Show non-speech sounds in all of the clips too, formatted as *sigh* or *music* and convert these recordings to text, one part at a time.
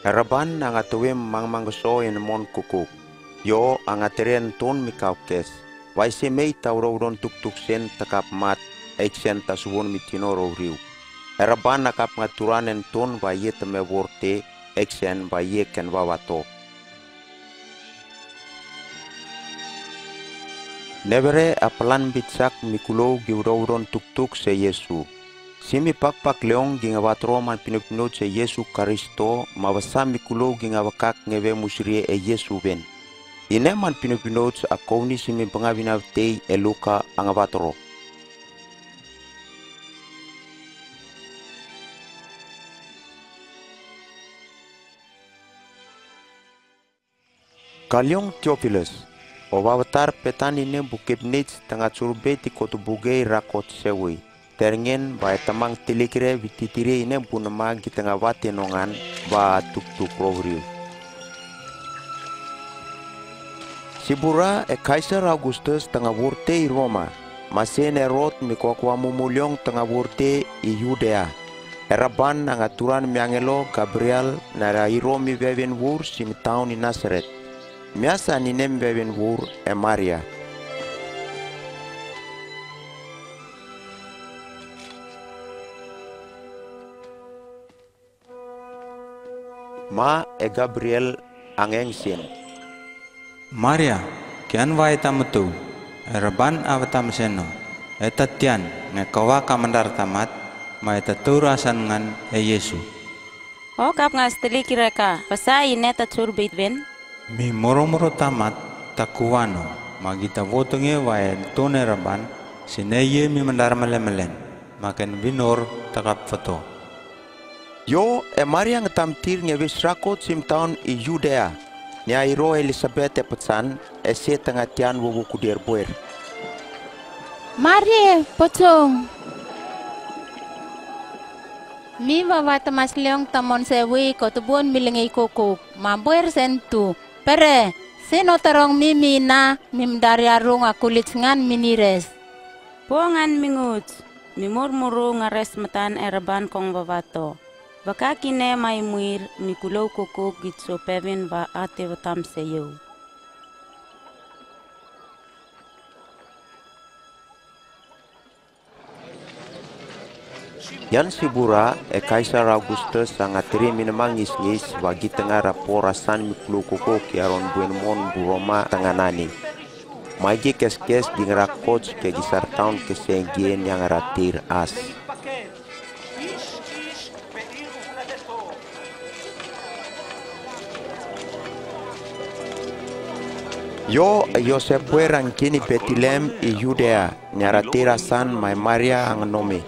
Harapan ang atuwim mang mangguso in mon kukuk. Yo ang ateren ton mikaukes. Wai se mei tauron tuk-tuk sen takap mat eksen tasuwon mitinoro riu. Harapan nakap ngaturan en ton wa ye teme worte eksen wa ye ken wawato. Nevere apalan bitsak mikulo giuron tuk-tuk se Yesu. Simi pakpak leong gingawatro man pinupinot se Yesu Karisto mawasa mikulo gingawakak ngeve musri e Yesu ben. Ine man pinupinot sa akoni simi pangabinaw tei e Luka angawatro. Kalyong Theophilus, o wawatar petani ne bukip nits tanga surbe ti kotu rakot sewi. Terengen ba tamang tilikire vititire ine bunama gitanga wate nongan ba tuk-tuk rohriu. Sibura e Kaiser Augustus tanga wurte i Roma, masen erot mikwakwa mumulyong tanga wurte i Judea. Eraban ang aturan miangelo Gabriel na rairo mi beben wur sim town i Nazareth. Miasa ni nem beben wur e Maria. Ma e Gabriel ang engsin. Maria, kian wa itamutu, erban avatam seno, etatian, ngekawa kamandar tamat, ma etaturasan ngan e Yesu. O kap nga stili kireka, pasa ine ta surbit ben. Mi moro-moro tamat, takuwano, magita votunge wa e tone raban, sineye mi mandar malen maken binor takap foto. Yo e Maria nga tamtir nga sim town i Judea. Ni airo Elizabeth e patsan e se tanga tian wugu kudir buer. Mari, pocong. Mi leong tamon sewi ko tubun milingi kuku. Mabuer sentu. Pere, sino terong mimi na mim dari arung akulit ngan minires. Puangan mingut, mimurmuru ngares matan erban kong babato. Baka kine may muir mikulo kuku gitso pevin ba ate watam seyo. Yan sibura e Kaisar Augustus ang atiri minamangis ngis bagi tengah raporasan miklu kuko kiaron buen mon bu Roma tanganani. Magi kes-kes di ngerakot ke gisar taun kesengien yang ratir as. Yo Yosef puerang kini Betlem i Judea nyaratira san mai Maria ang nome.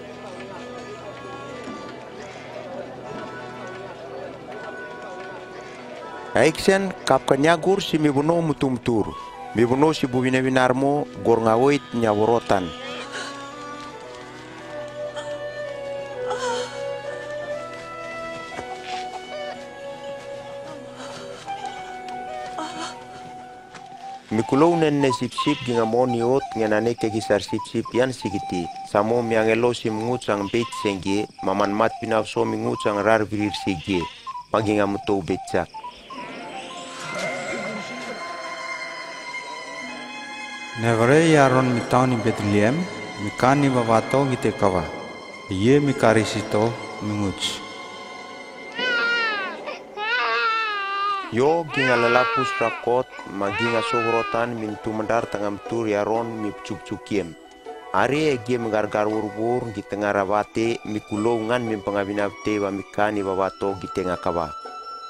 Aiksen kap kanyagur si mibuno mutumtur. Mibuno si bubine binarmo gor ngawoit nyaworotan. Mikulou nen ne sip-sip ginga moniot ngenane ke gisar sip-sip yan sigiti. Samo miangelo si mengucang beit sengge, maman mat pinaf so mengucang rar virir sige. Paginga mutou becak. Nevere yaron mitawni Bethlehem, mikani babato gite kawa. Ye mikarisito minguts. Yo ginga lalapus rakot maginga sobrotan min tumandar tangam tur yaron mi cuk-cukiem. Are gie mengargar urbur di tengah rawate mi kulongan min pangabinabte wa mikani babato di tengah kawa.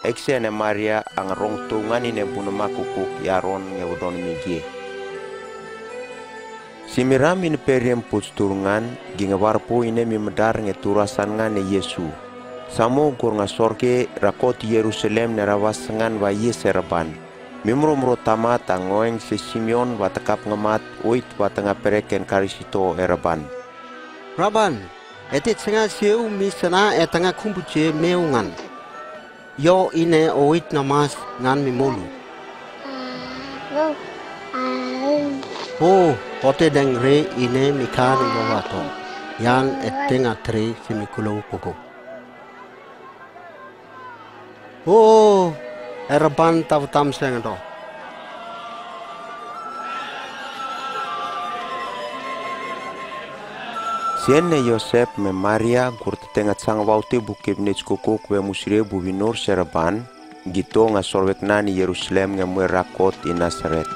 Ekse ne Maria ang rong tungan ine bunama kukuk yaron ngewdon mi gie. Si miram in periem puts turungan ginga warpo ine mi medar ngeturasan ngane Yesu. Samo gur nga sorge rakot Yerusalem na rawasangan wa Yeserban. Mimro mro tamat ang ngoeng si Simeon wa takap ngamat uit wa tanga pereken karisito eraban. Raban, etit senga siu mi sana e tanga kumbuche meungan. Yo ine oit namas ngan mi molu. Oh, pote deng re ine mi kari wawato. Yan et tenga tre si mi Oh, eraban tav tam seng do. Sien ne Yosef me Maria gur tengat sang wauti bukib nech koko kwe musire bu vinor seraban gito nga sorwek nani Yerusalem nga mwe rakot i Nazaret.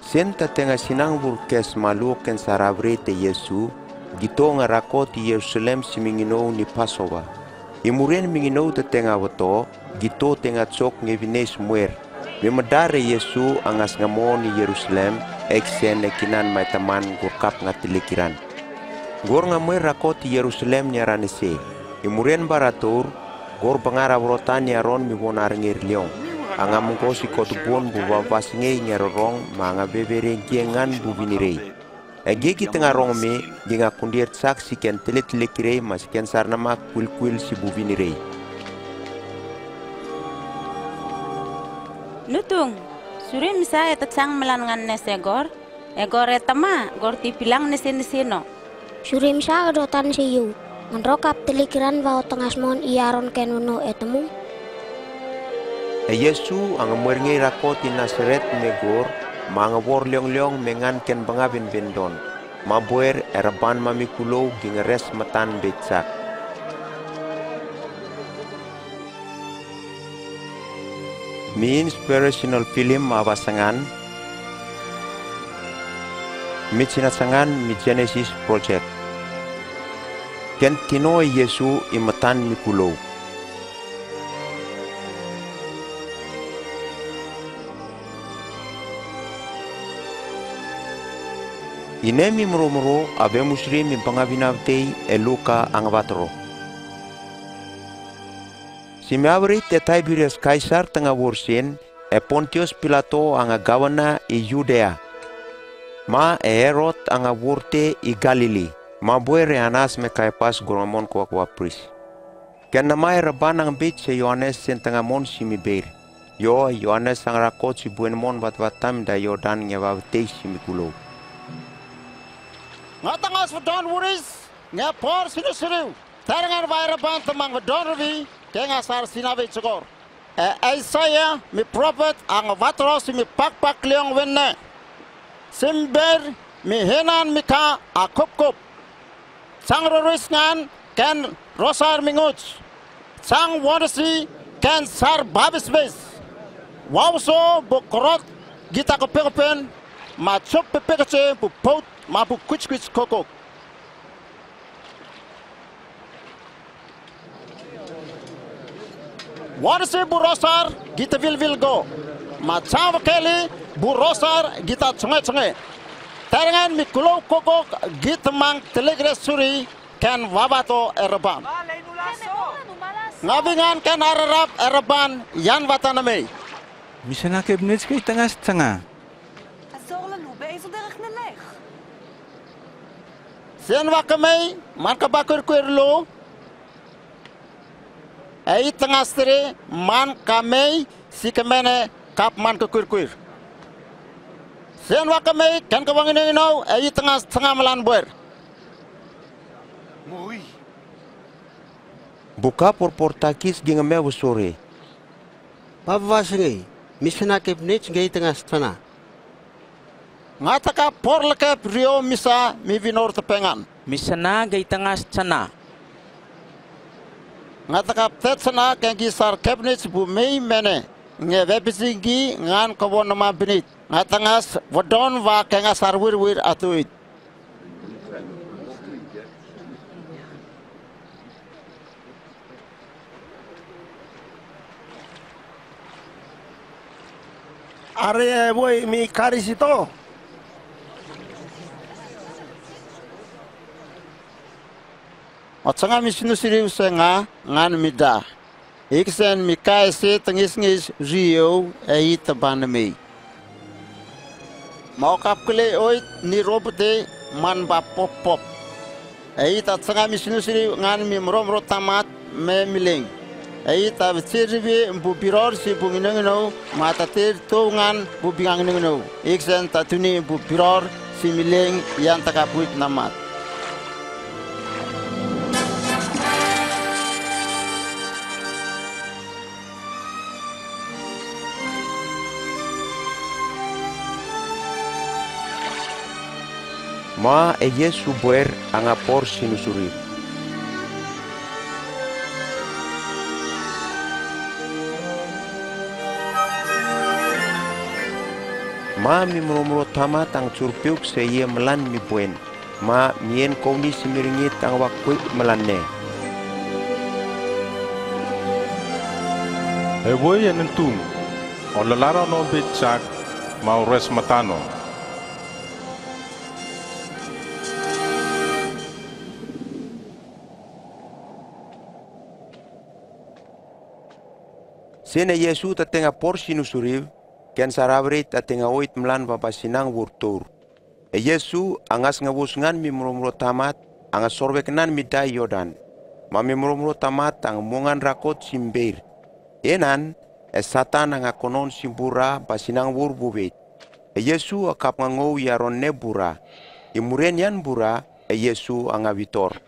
Sien ta tenga sinang bur kes malu ken saravre te Yesu gito nga rakot Yerusalem si mingino ni Passover. Imuren mingino te tenga wato gito tenga tsok nge vines mwer. Memedare Yesu angas ngamo ni Yerusalem eksen kinan mai taman gurkap ngatilikiran. Gor ngamoi rakot di Yerusalem nyaranese. Imuren baratur, gor bangara brotan yaron mi bonar ngir liong. Anga mungko si kotubon bu babas ngei Ege ki tengah rong me ginga kundir sak si ken ken sarnama kuil kuil si bu binirei. Nutung, suri misa eta sang melangan nes egor, egor eta ma, gor ti pilang nesin-nesino. Surim sa kedotan si yu. Ngendrokap telikiran vau tengas mon iaron kenuno etemu. E Yesu ang muerngi rakot in Nazaret megor, mga wor leong-leong mengan ken bangabin bendon. Mabuer eraban mamikulo gingeres matan betsak. Mi inspirational film abasangan mi sinasangan mi Genesis Project. Ken tinoy Yesu imatan mi kulo. Inemi muro-muro abe musri mi pangabinavtei e Luka ang batro. Si Mavrit e Tiberius Caesar tanga wursin e Pontius Pilato ang gawana i Judea. Ma e Herod ang wurte i Galili. Ma buere anas me Caipas goromon kwa kwa pris. Ken namai raban ang bit se Yohanes sen tanga mon si mi ber. Yo Yohanes ang rakot si buen mon bat batam da Yordan ngewavtei si mi kulo. nga tangas vadon wuris nga por sinu sinu tarangan vaira ban tamang vadon revi ke nga sar sinavi chokor e Isaiah mi prophet ang vatros mi pak pak leong wenne. Simber mi henan mi ka akup kup sang roris ngan ken rosar minguch sang wonasi ken sar babis bes wawso bukrot gita ko pekopen ma chop pepekache bu pot ma bu kuch kuch koko Warse bu rosar gita vil vil go. Ma chaw keli bu rosar gita chunge chunge tarangan mi kulo koko gita mang telegre suri ken wabato erban ngabingan ken ararap erban yan wataname Misa nakibnits kay sen wakamay man ka bakur kwirlo ay tangastre man kamay si kamene kap man ka kwir kwir sen wakamay kan ka wangin ino ay tangas tanga malan buer Buka por portakis gingame sore. Babas ngai, misna kep nech ngai tengah stana. Ngataka porleke rio misa mi vinor tepengan Misana gay tangas tsana. ngataka tetsana kengi sar kebnich bu mei mene. Nge webisingi ngan kawon nama binit. Ngatangas wadon wa kenga sar wir wir atuit. Are boy mi karis Otsanga mi sinu siri usenga ngan mida. Iksen mi kai se tengis ngis rio ei taban mi. Mau kap kele oi ni robte man ba pop pop. Ei ta tsanga mi sinu siri ngan mi mrom ro tamat me miling. Ei ta bitsiri bi bu biror si bu nginengno mata ter to ngan bu bingang ningno. Iksen ta tuni bu biror si miling yang takapuit namat. Ma e Yesu buer anga por sinusuri. Ma mi murumuro tama tang curpiuk se ye melan mi buen. Ma mien koni simiringit ang wakwik melan ne. E voi e nentum, o la lara no bit chak, ma o res matano. Sene Yesu ta tenga por sinusuriv, ken sarabrit ta tenga oit melan papasinang wurtur. E Yesu angas ngabus ngan mi murumuro tamat, angas sorbek nan mi dai Yordan. Ma mi murumuro tamat ang mungan rakot simbeir. Enan, e satan ang akonon simbura wur bubit. E Yesu akap ngangou yaron ne bura. Imuren yan bura, e Yesu ang avitor.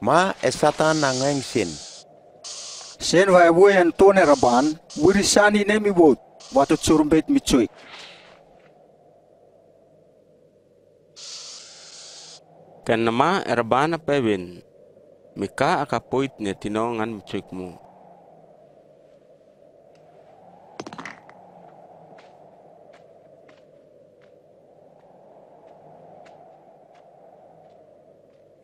Ma e satan ang ngeng sin. Sen wa ewe en tone raban, wiri sani ne mi bot, watu tsurumbet mi cuik. Ken nama erbana pewin. Mika akapoit ne tinongan mcikmu.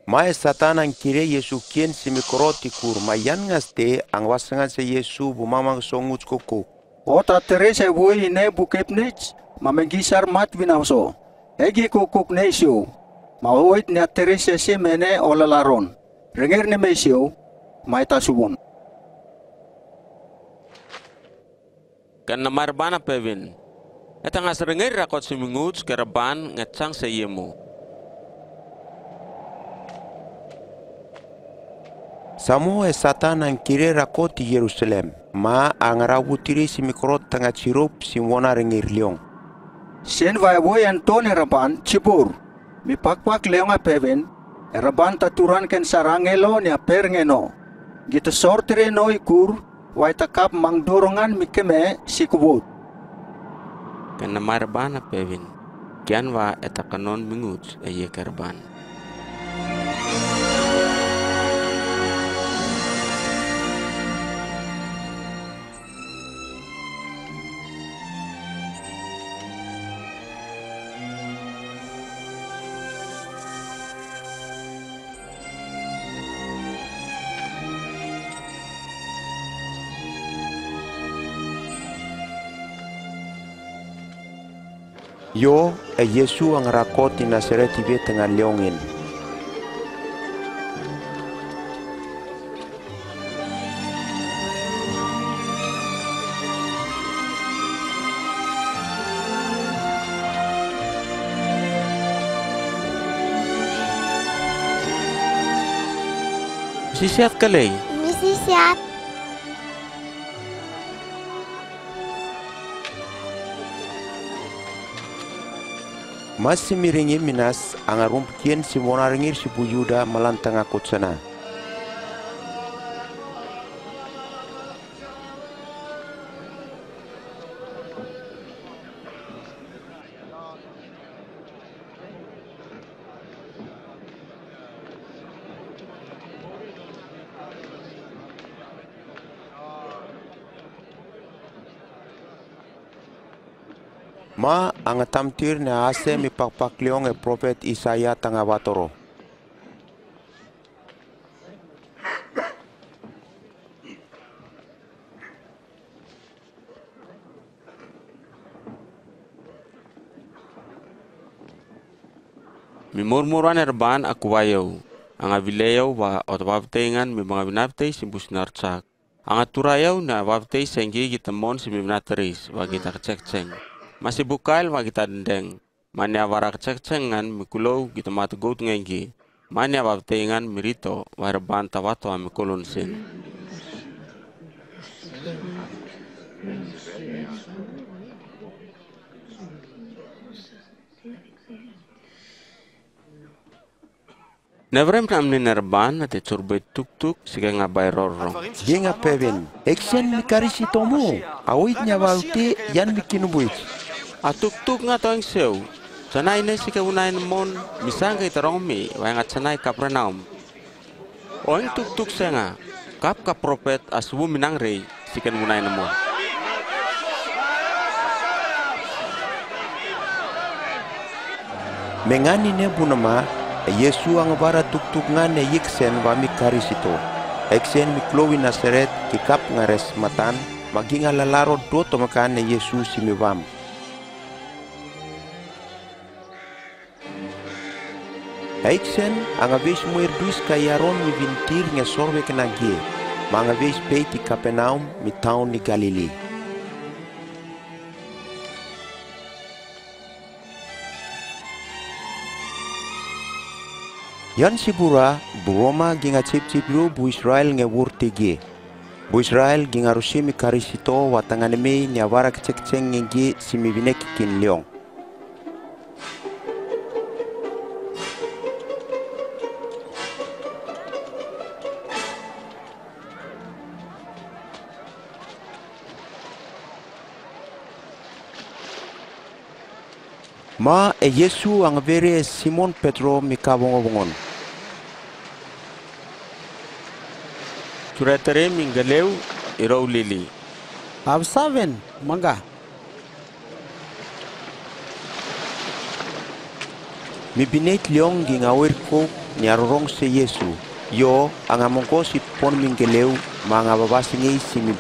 Ma e satan ang kire Yesu kien si mikoroti kur ma yan ngaste ang wasangan sa Yesu bumamang songut koko. Ota teresa ewe ne bukep nech, mamengisar mat vinauso. Egi kukuk ne siu, ma oit ne teresa si mene olalaron. Renger ne mesio, maita subun. Ken nama erbana pewin. Etang asrengir rakot siminguts kerban ngetsang sa yemu. Samo e satan ang kire rakoti Yerusalem ma ang rawutiri si mikorot tanga chirup si wona rengir liong. Sen ewe en tone raban, cibur. Mi pakpak leonga peven, e raban taturan ken sarangelo ni aper ngeno. Gita sortire no ikur, wa itakap mangdorongan mi keme si kubut. Ken nama erbana pewin. Kian wa etakanon minguts e ye kerban. Yo e Yesu ang rakoti Nazaret ibe tengah leongin. Sisiat kalay. Misi siat. Mas si miringi minas ang arum kien si wona rengir si buyuda malantang akut Ma ang tamtir na ase mi pakpakliong e prophet Isaya tanga watoro. Mimurmuran erban akwayaw. Ang avilayaw wa otwabtengan mi mga binabtay si busnartsak. Ang aturayaw na wabtay senggi gitamon si mimnataris wa kita kecekceng. Masih bukail wa kita dendeng. Manya wara kecekcengan mikulow kita matugot ngengi. Manya wabtengan mirito wa erban tawato amikulon sin. Nevrem nam ni nerban ate curbe tuk-tuk sige ngabay rorong. Genga peven. Eksen mi karisi tomo. Awit nya yan mi kinubuit. A tuk-tuk nga toing sew. Sanay na sige unayin mon misang kay tarong mi way nga sanay kapranaum. Oing tuk-tuk siya nga. Kap ka propet aswu minang rey sige unayin mon. Mengani ne bunama Yesu ang bara tuk-tuk nga ne yiksen wa mi karisito. Eksen mi klowi Nazaret kikap nga res matan maginga lalaro doto makan ne Yesu si mi. Eksen ang aves muir duis ka yaron mi vintir nga sorbe kena gie. Mga aves peiti Kapenaum mi taon ni Galilei. Yan si Bura, Buroma ginga cip cip ru bu Israel nge wurti gi. Bu Israel ginga rusimi karisito watangane me ni awara cek ceng nge simi binek kin leong. Ma e Yesu ang vere Simon Petro mikabongo-bongon. Suretere minggaleu iraw lili. Absaven, mangga. Mi binait leong gingawir ko ni arorong se Yesu. Yo ang among ko si pon minggeleu mga babasingi si mi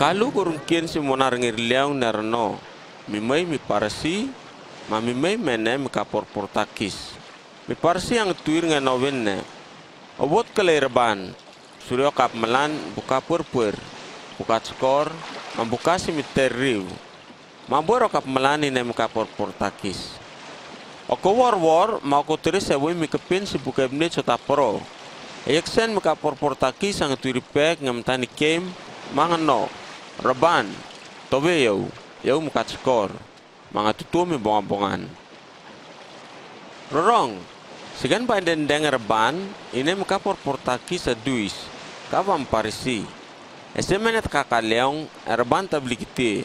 binait. Bakalu kurungkin si monar ngirliang nerno. Mimay mi parasi, ma mimay mene mi kapor portakis. Mi parasi ang tuir nga noven ne. Obot kalairban, suryo kap malan buka purpur, buka skor, mambuka si mi terriw. Maboro kap malan ne mi kapor portakis. Oko war war, ma ko tiris ewe mi kepin si buka ibne chota pro. Ayaksen mi kapor portakis ang tuir pek ngam tani kem, mga raban, tobe yaw, yaw mukat skor, mga tutu mi bonga-bongan. Rorong, sigan pa den deng raban, ine muka porportaki sa duis, kavam parisi. Ese menet kakaleong, raban tablikiti.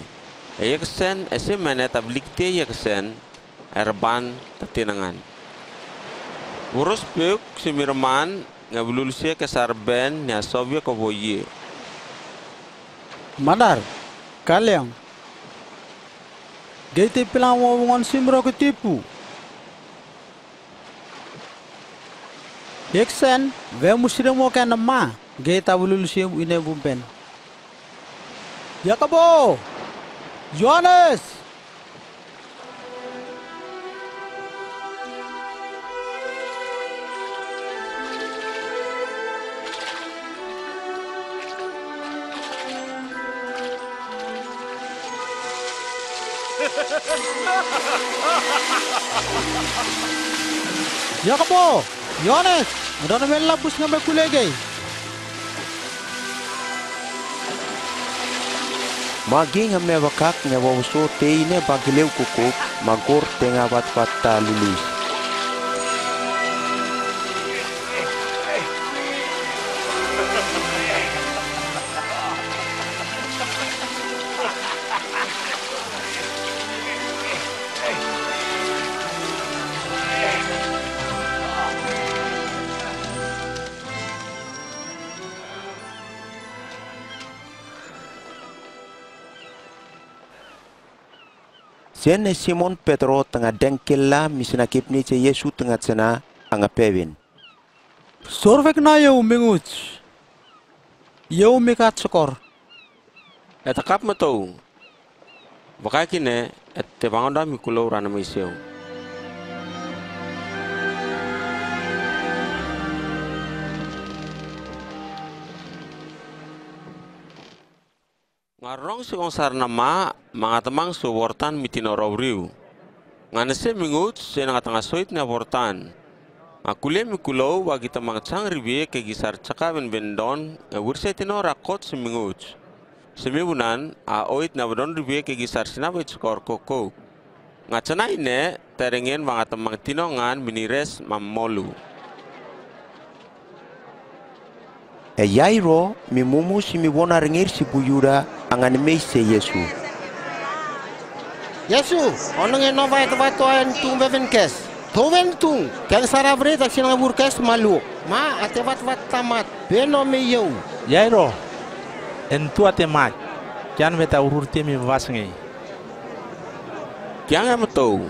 Ayaksen, ese menet tablikiti yaksen, raban tatinangan. Urus peuk si Mirman, ngabululsiya kasarben niya Sovya koboye. Madar, kaliang. Gete pilang wawongan simro ke tipu. Eksen, ve musire mo ka na ma. Geta bulul siyem ine bumpen. Yakabo! Johannes! Jacobo, Johannes, udah na mela bus nga kulege. Magi nga me wakak nga wawso te ine bagilew kukuk magor te nga wat wat lulis. Sen Simon Petro tengah dengkel la misina kipni ce Yesu tengah cena anga pevin. Sorvek na yaw mingut. Yaw mikat skor. Eta kap matou. Baka kine et te bangonda mi kulo rana mai Ngarong si kong sarna ma, mga tamang su wortan mitinoro riu. Ngana se mingut se nga tanga soit na wortan. Akule mi kulo wagi tamang chang ribie ke gisar chaka ben bendon, nga wirse tinora kot si mingut. Semibunan a oit na badon ribe ke gisar sinabe skor koko. Ngacana ine terengen mga temang tinongan minires mamolu. E Yairo mi mumu si mi bona rengir si buyura angan mei se Yesu. Yesu, ono nge nova et vato en tung beven kes. Toven tung, ken sara vre tak sinang burkes malu. Ma ate vat vat tamat, beno me yau. Yairo, en tua te mat, kian veta urur te mi vasngi. Kiang am to.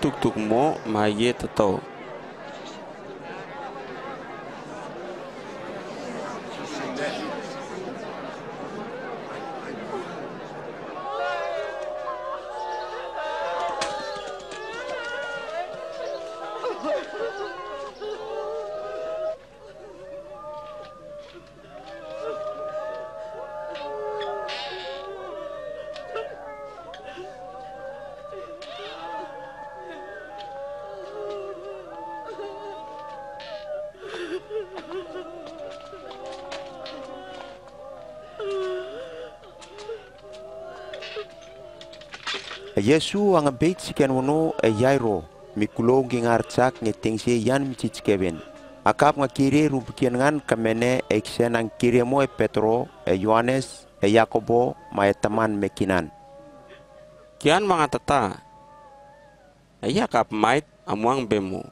Tuk tuk mo ma ye tato. Kulo ngi ngar chak nge tengse yan mi chichkeben. Akap nga kire rubikian ngan kamene e ksen ang kire mo e Petro e Yohanes e Yakobo ma e taman mekinan. Kian mga tata. Iya kap mait amuang bemu.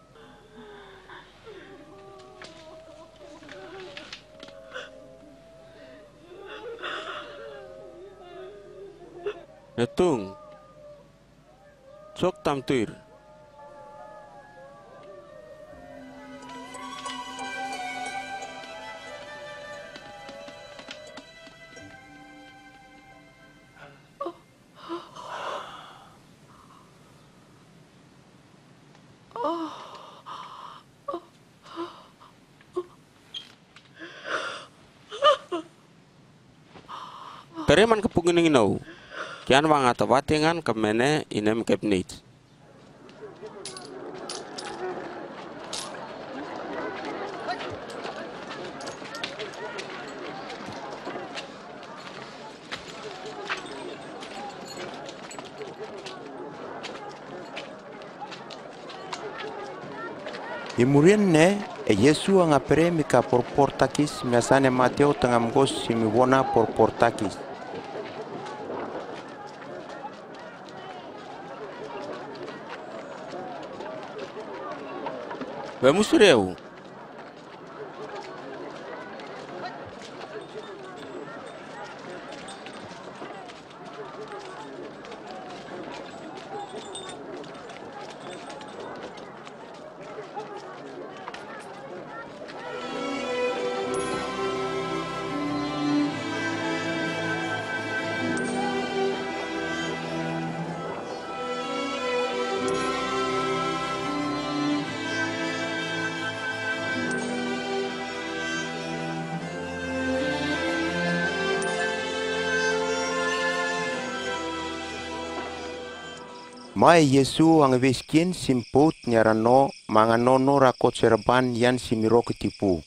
Netung. Sok tamtuir. Tereman kepungin inau. Kian wang atawatingan kemene inem kepnit. Imurian ne e Yesu anga pere mi ka por portakis mi asane Mateo tengam gos si mi wona por Mai Yesu ang viskin simput nyarano manganono rakot serban yan simiro ketipu.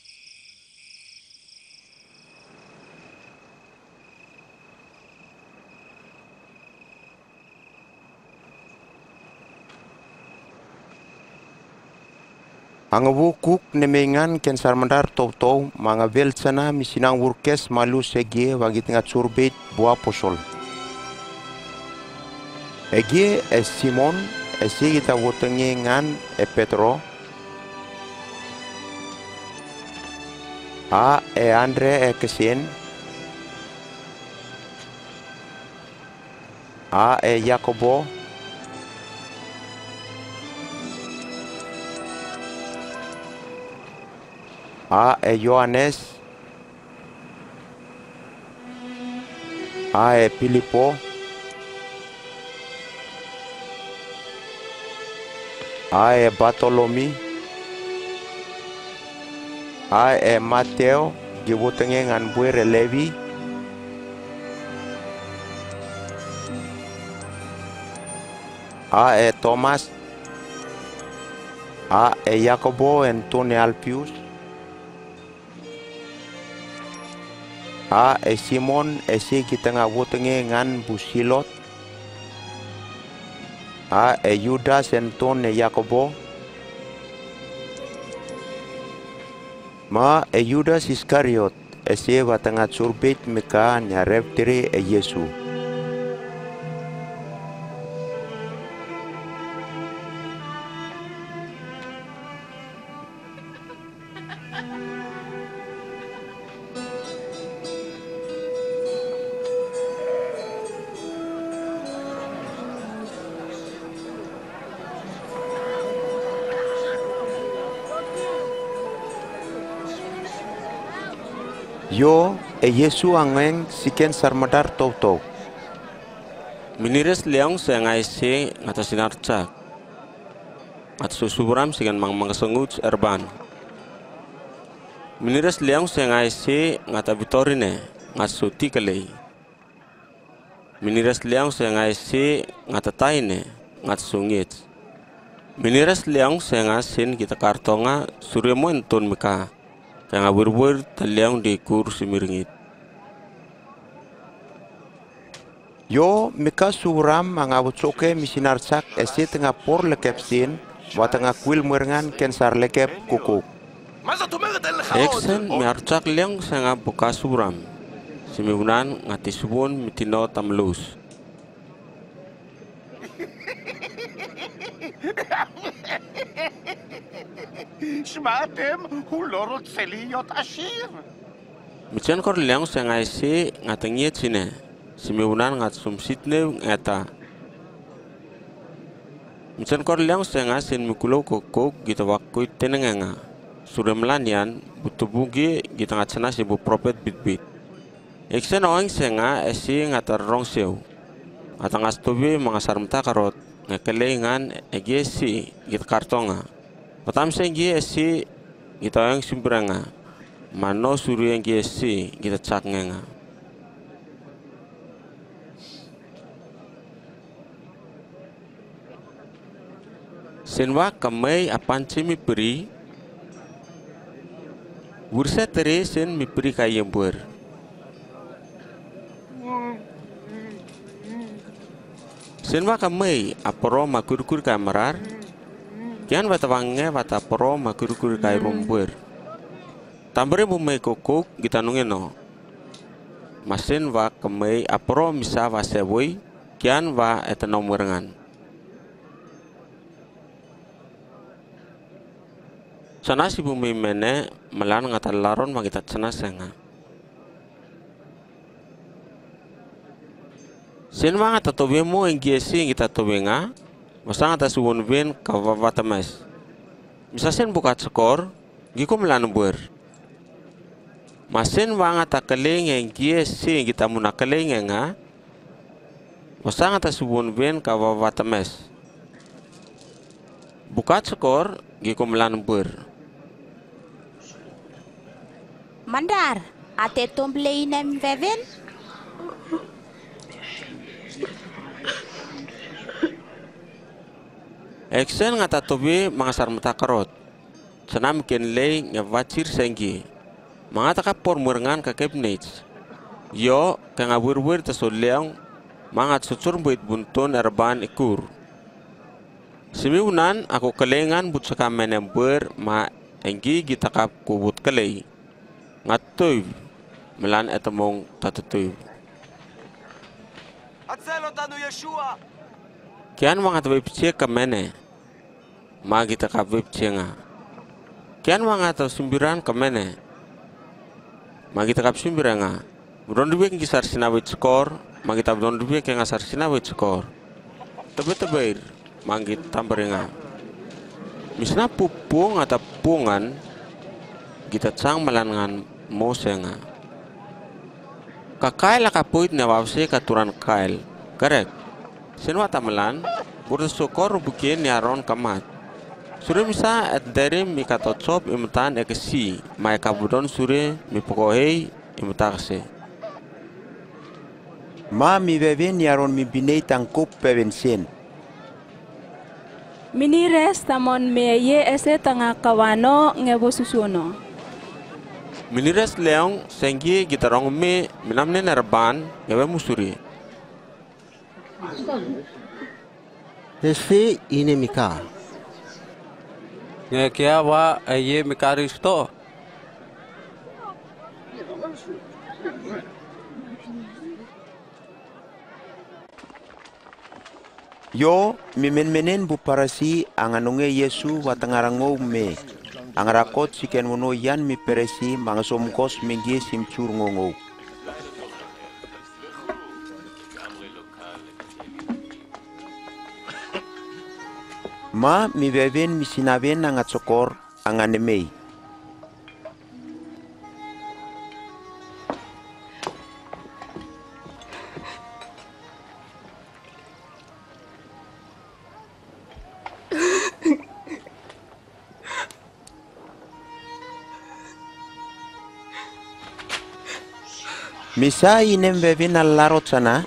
Ang wukuk nemengan ken sarmandar tau tau mga velsana misinang wurkes malu segie wagit ngat surbet buah posol. Egi e Simon e sigita wotenge ngan e Petro. A e Andre e Kesien. A e Jacobo. A e Johannes A e Filippo A é Bartolomé. A é Mateo, que botem em Anbuere Levi. A é Thomas. A é Jacobo Antônio Alpius. A e Simon ese kita ngawutenge ngan busilot. A e Yudas enton e Yakobo. Ma e Yudas Iskariot ese watanga surbit meka nya reptere e Yesu. Yo e Yesu angeng siken sarmadar tau tau. Minires leong se ngai se ngata sinar cak. At susuram sigan mang mang senguts erban. Minires leong se ngai se ngata vitorine ngat suti kelei. Minires leong se ngai se ngata taine ngat sungit. Minires leong sin kita kartonga surya entun meka. Kaya nga burbur taliang di kur simiringit. Yo meka suram ang awutsoke misinarsak ese tengah por lekep sin wa tengah kuil murengan kensar lekep kukuk. Eksen mi arcak leong sa nga buka suram. Simiunan ngati subon mitino tamlus. שמעתם? הוא לא רוצה להיות עשיר. Mican kor leong sa nga isi ngatangiet sine. Simiunan ngat sumsitne ngeta. Mican kor leong sa nga sin mikulo kokok gita wakoy tenengenga. Sura melanian butubugi gita ngat sana si bu propet bit-bit. Iksen oing sa nga esi ngatar rong sew. At ang astubi mga sarmta karot nga kalengan egesi gita kartonga. Patam sa esi gita oing simbranga. Mano suru yang esi gita cak nga. Senwa kamay apan mi peri Bursa tere sen mi peri kayem ber. Senwa kamay aporo makurkur kamarar Kian bata wange bata aporo makurkur kay rumber. Tambere bumay kokok gitanungin no. Masin wa kamay aporo misa wa seboy kian wa etanom merengan. Sana si bumi mene melan ngatal laron magita sana senga. Sen wa ngata tobe mo engiesi ngita tobe nga, masa ngata suwon ven kavavata mes. Misa sen bukat skor, giko melan buer. Masen wa ngata keleng engiesi ngita muna keleng nga, masa ngata suwon ven kavavata mes. Bukat skor, giko melan buer. Mandar, ate tomble inem veven? Eksen ngata tobi mangasar mata karot. Senam kenlei ngevacir sengi. Mangata por murengan ka kepnits. Yo kengabur-bur tesoleang mangat sucur buit buntun erban ikur. Simiunan aku kelengan but sakamen ember ma enggi gitakap kubut kelei. Ngatuib melan etemong tatutuib. Kian mangat ka kemene. Magi ta kabib nga. Kian mga ta sumbiran kamene. Magi ta kap sumbiran nga. Budon duwe ki sar sinawit skor, magi ta budon duwe ki ngasar sinawit skor. Tabi tabi magi tambare nga. Misna pupung ata pungan kita cang malangan mose nga. Kakail akapuit na wawse katuran kail. Correct. Sinwa tamalan, burdo sokor bukin aron kamat. Sure misa at dere mi katotsop imutan ekesi, may kabudon sure mi pokohei imutakse. Ma mi veven yaron mi binay tangkup peven sen. Minires tamon me ye ese tanga kawano ngebo susuno. Minires leong senggi kita rong me minamne nerban ngewe musuri. Hesfe ine mika. Kia wa aye mikaristo. Yo, mimen-menen bu parasi anganunge Yesu watangarango me. Angarakot si ken wono yan mi peresi mangasom kos minggi simcur Ma mi beven mi sinaben angat sokor anganemei. Misa inem bevin al larot sana.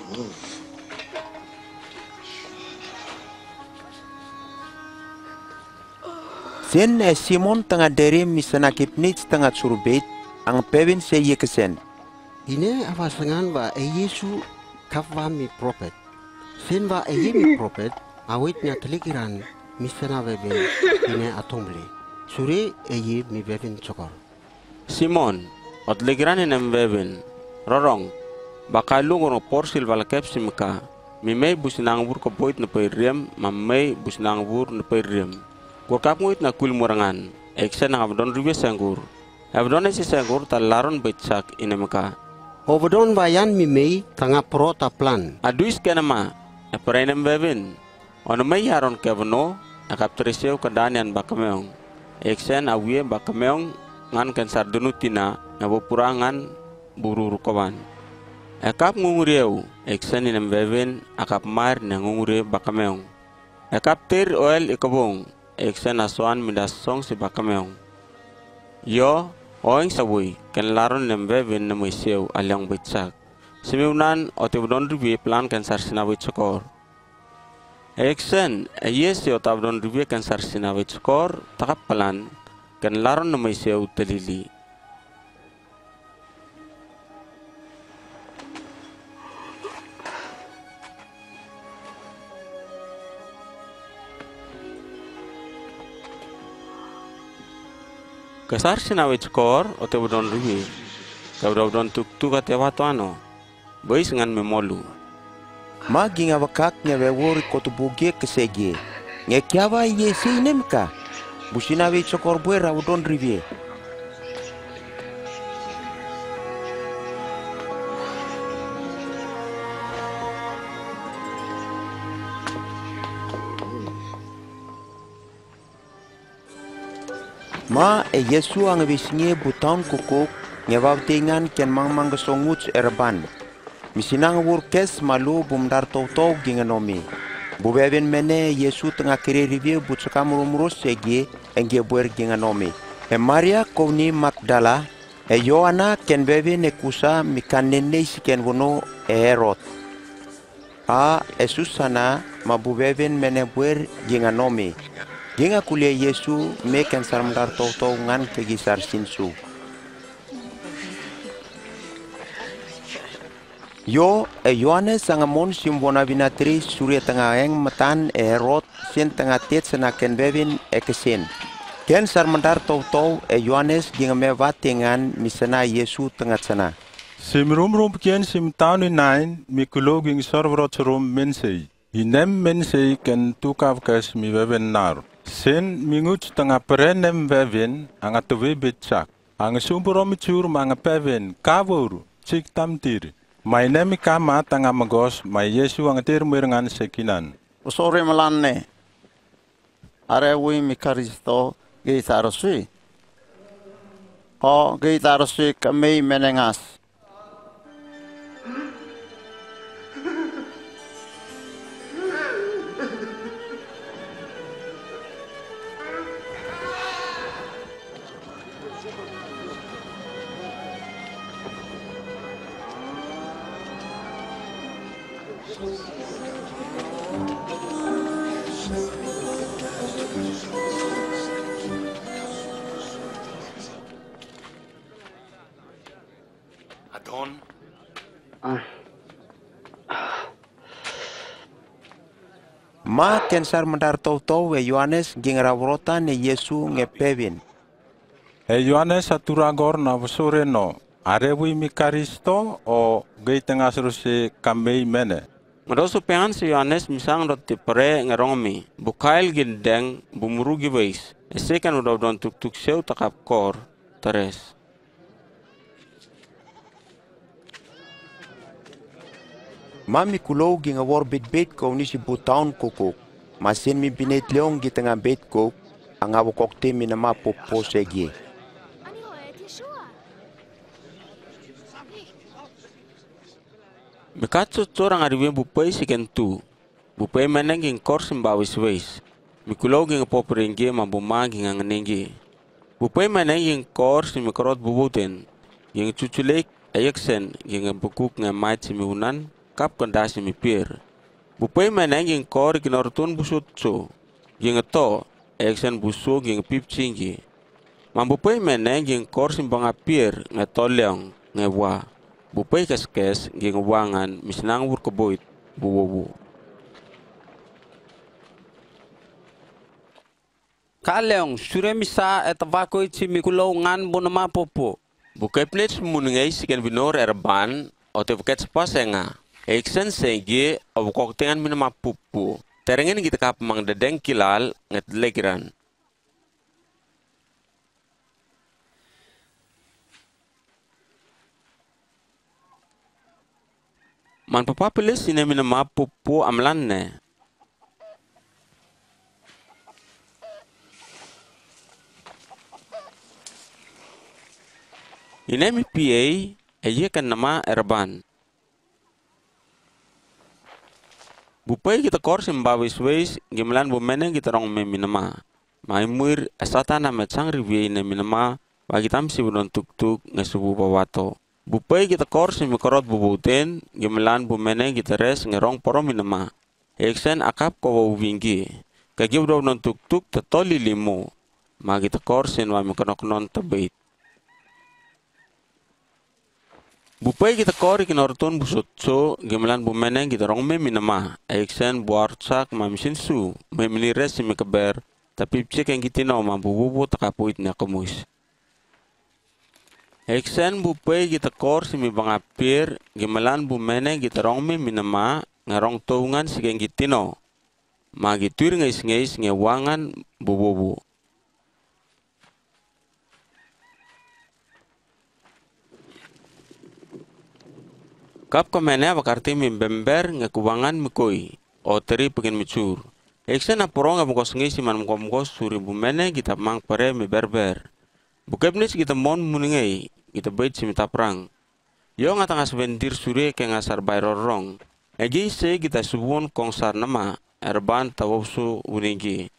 Sen eh, Simon tengah dari misana kipnit tengah surbet ang pevin se ye kesen. Ine awasangan ba e Yesu kafwa mi prophet. Sen ba e ye mi *laughs* prophet awit nya telikiran misana beben ine atomble. Suri e ye mi beben chokor. Simon, ot legiran inem beben. Rorong, baka lungo porsil balakep simka. Mimei businang bur ko boit na pairiem, mamei businang bur na pairiem. Gua kap nguit na kul murangan. Eksen na abdon rubia sanggur. Abdon esi sanggur talaron becak inemka. Obodon bayan mi mei tanga pro ta plan. Aduis kenama, eperenem beben. Ono mei haron kevno, akap treseu kedanian bakameong. Eksen awie bakameong ngan kan sardunutina, ngabo purangan buru rukawan. Ekap ngungurieu, eksen inem beben akap mar na ngungure bakameong. Ekap ter oil ikabong, eksen aswan midas song si bakameong. Yo, oing sabui, ken laron inem beben na moiseu alyang bitsak. Simiunan otibdon ribi plan kan sarsinawi cokor. Eksen, ayes yo tabdon ribi kan sarsinawi cokor, takap pelan, kan laron na moiseu telili. Kasar sinawi cekor o te budon rugi. Ka budon tuk tuk ate wato ano. Bois ngan memolu. Ma ginga wakak nya wewori kotubuge kesege. Nge kiawa ye si nemka. Businawi cokor buera udon rivie. Ma e Yesu ang bisnge butan kukuk ngewaw tingan ken mang mang gesonguts erban. Misinang wurkes malu bumdar tau tau ginganomi. Bubeben mene Yesu tengah kiri rivie butsakam rumurus segi engge buer ginganomi. E Maria kowni Magdala e Yohana ken bebe ne kusa mikanene ken wono e Herod. A Jesus sana mabubeben mene buer ginganomi. Ginga kulia Yesu meken sarmdar tau ngan kegisar sinsu. Yo e Yohanes ang amon simbona binatri surya tengah eng metan e Herod sin tengah tet sena ken bevin e kesen. Ken sarmdar tau tau e Yohanes ginga me vatingan misena Yesu tengah sana. Sim rum rum kien sim tauni nain mi kuloging sorvrot rum mensei. Inem mensei ken tukav kes mi veven nar. sen minggu setengah peren nem wewin anga tewe becak. Anga sumpuro micur manga pewin kawur cik tam tiri mai nemi kama tanga megos mai yesu anga tir merengan sekinan. Usore melane. Are wui mikaristo gei tarasui ko gei tarasui kamei menengas. Ma kensar mandar tau tau e Yohanes ging rawrotan e Yesu nge pevin. E Yohanes aturagor na vusure no. Arewi mi karisto o gay tengah seruse kamei mene. Ngadoso pengan si Yohanes misang dot ti pare ngerongomi. Bukail gindeng bumurugi weis. Ese kan udah don tuk tuk seu takap kor. Teres. Mami kulou ging awor bit bit ko ni si butaun kukuk. Masin mi binet leong gi tengah bet kuk. Ang awo kokte mi nama popo segi. Mikatso corang ariwe bupai si kentu. Bupai meneng ging kor simbawis weis. Mikulau ging poperingi mambuma ging angenengi. Bupai meneng ging kor si mikrot bubuten. Ging cuculek ayaksen ging bukuk ngamait miunan kap kanda si mipir. Bupai meneng ging kor ginortun busut so. Ging to ayaksen busu ging pip cinggi. Mambupai meneng ging kor simbang apir ngatoleong ngewa. Bupai kes-kes ging wangan misnang keboit buwobu. Kaleong, sure misa et vako ichi mikulo ngan bonama popo. Bukai plet munungay siken binor erban o te buket sepasenga. Eksen segi o bukok tengan minama pupu. Terengen kita kap mang dedeng kilal nget legiran. Man papa pelis sine minama pupu amlan ne. Ine mi PA aye kan nama erban. Bupai kita kor simbawis weis gimlan bumene kita rong me minama. Mai muir asata na metsang review ine minama bagi tam si budon tuk tuk ngesubu bawato. Bupai kita kor simikorot bubuten gimlan bumene kita res ngerong poro minama. Eksen akap ko winggi. Kagi budon non tuk tuk tetoli limo. Ma kita kor sin wa mikonok non tebeit. Bupai kita kori kinorton busutso gemelan bumene kita rong me minama eksen buarsak mamisin su me minires si mekaber tapi cek yang kita no mampu bubu takapuit na kemus. Eksen bupai kita kor si mi bangapir gemelan bumene kita rong me minama ngarong toungan si geng kita no. Magi tuir ngais ngais ngewangan Kap kamene bakarti mi bember nge kubangan mikoi o teri. Eksen na porong abu kosengi si man mkom kos suri bumene kita mang pare mi berber. Bukepnis kita mon muningei kita bait si mita perang. Yo ngatang asbentir suri ke ngasar bayrorong. Egi se kita subun kongsar nama erban tawusu uningi.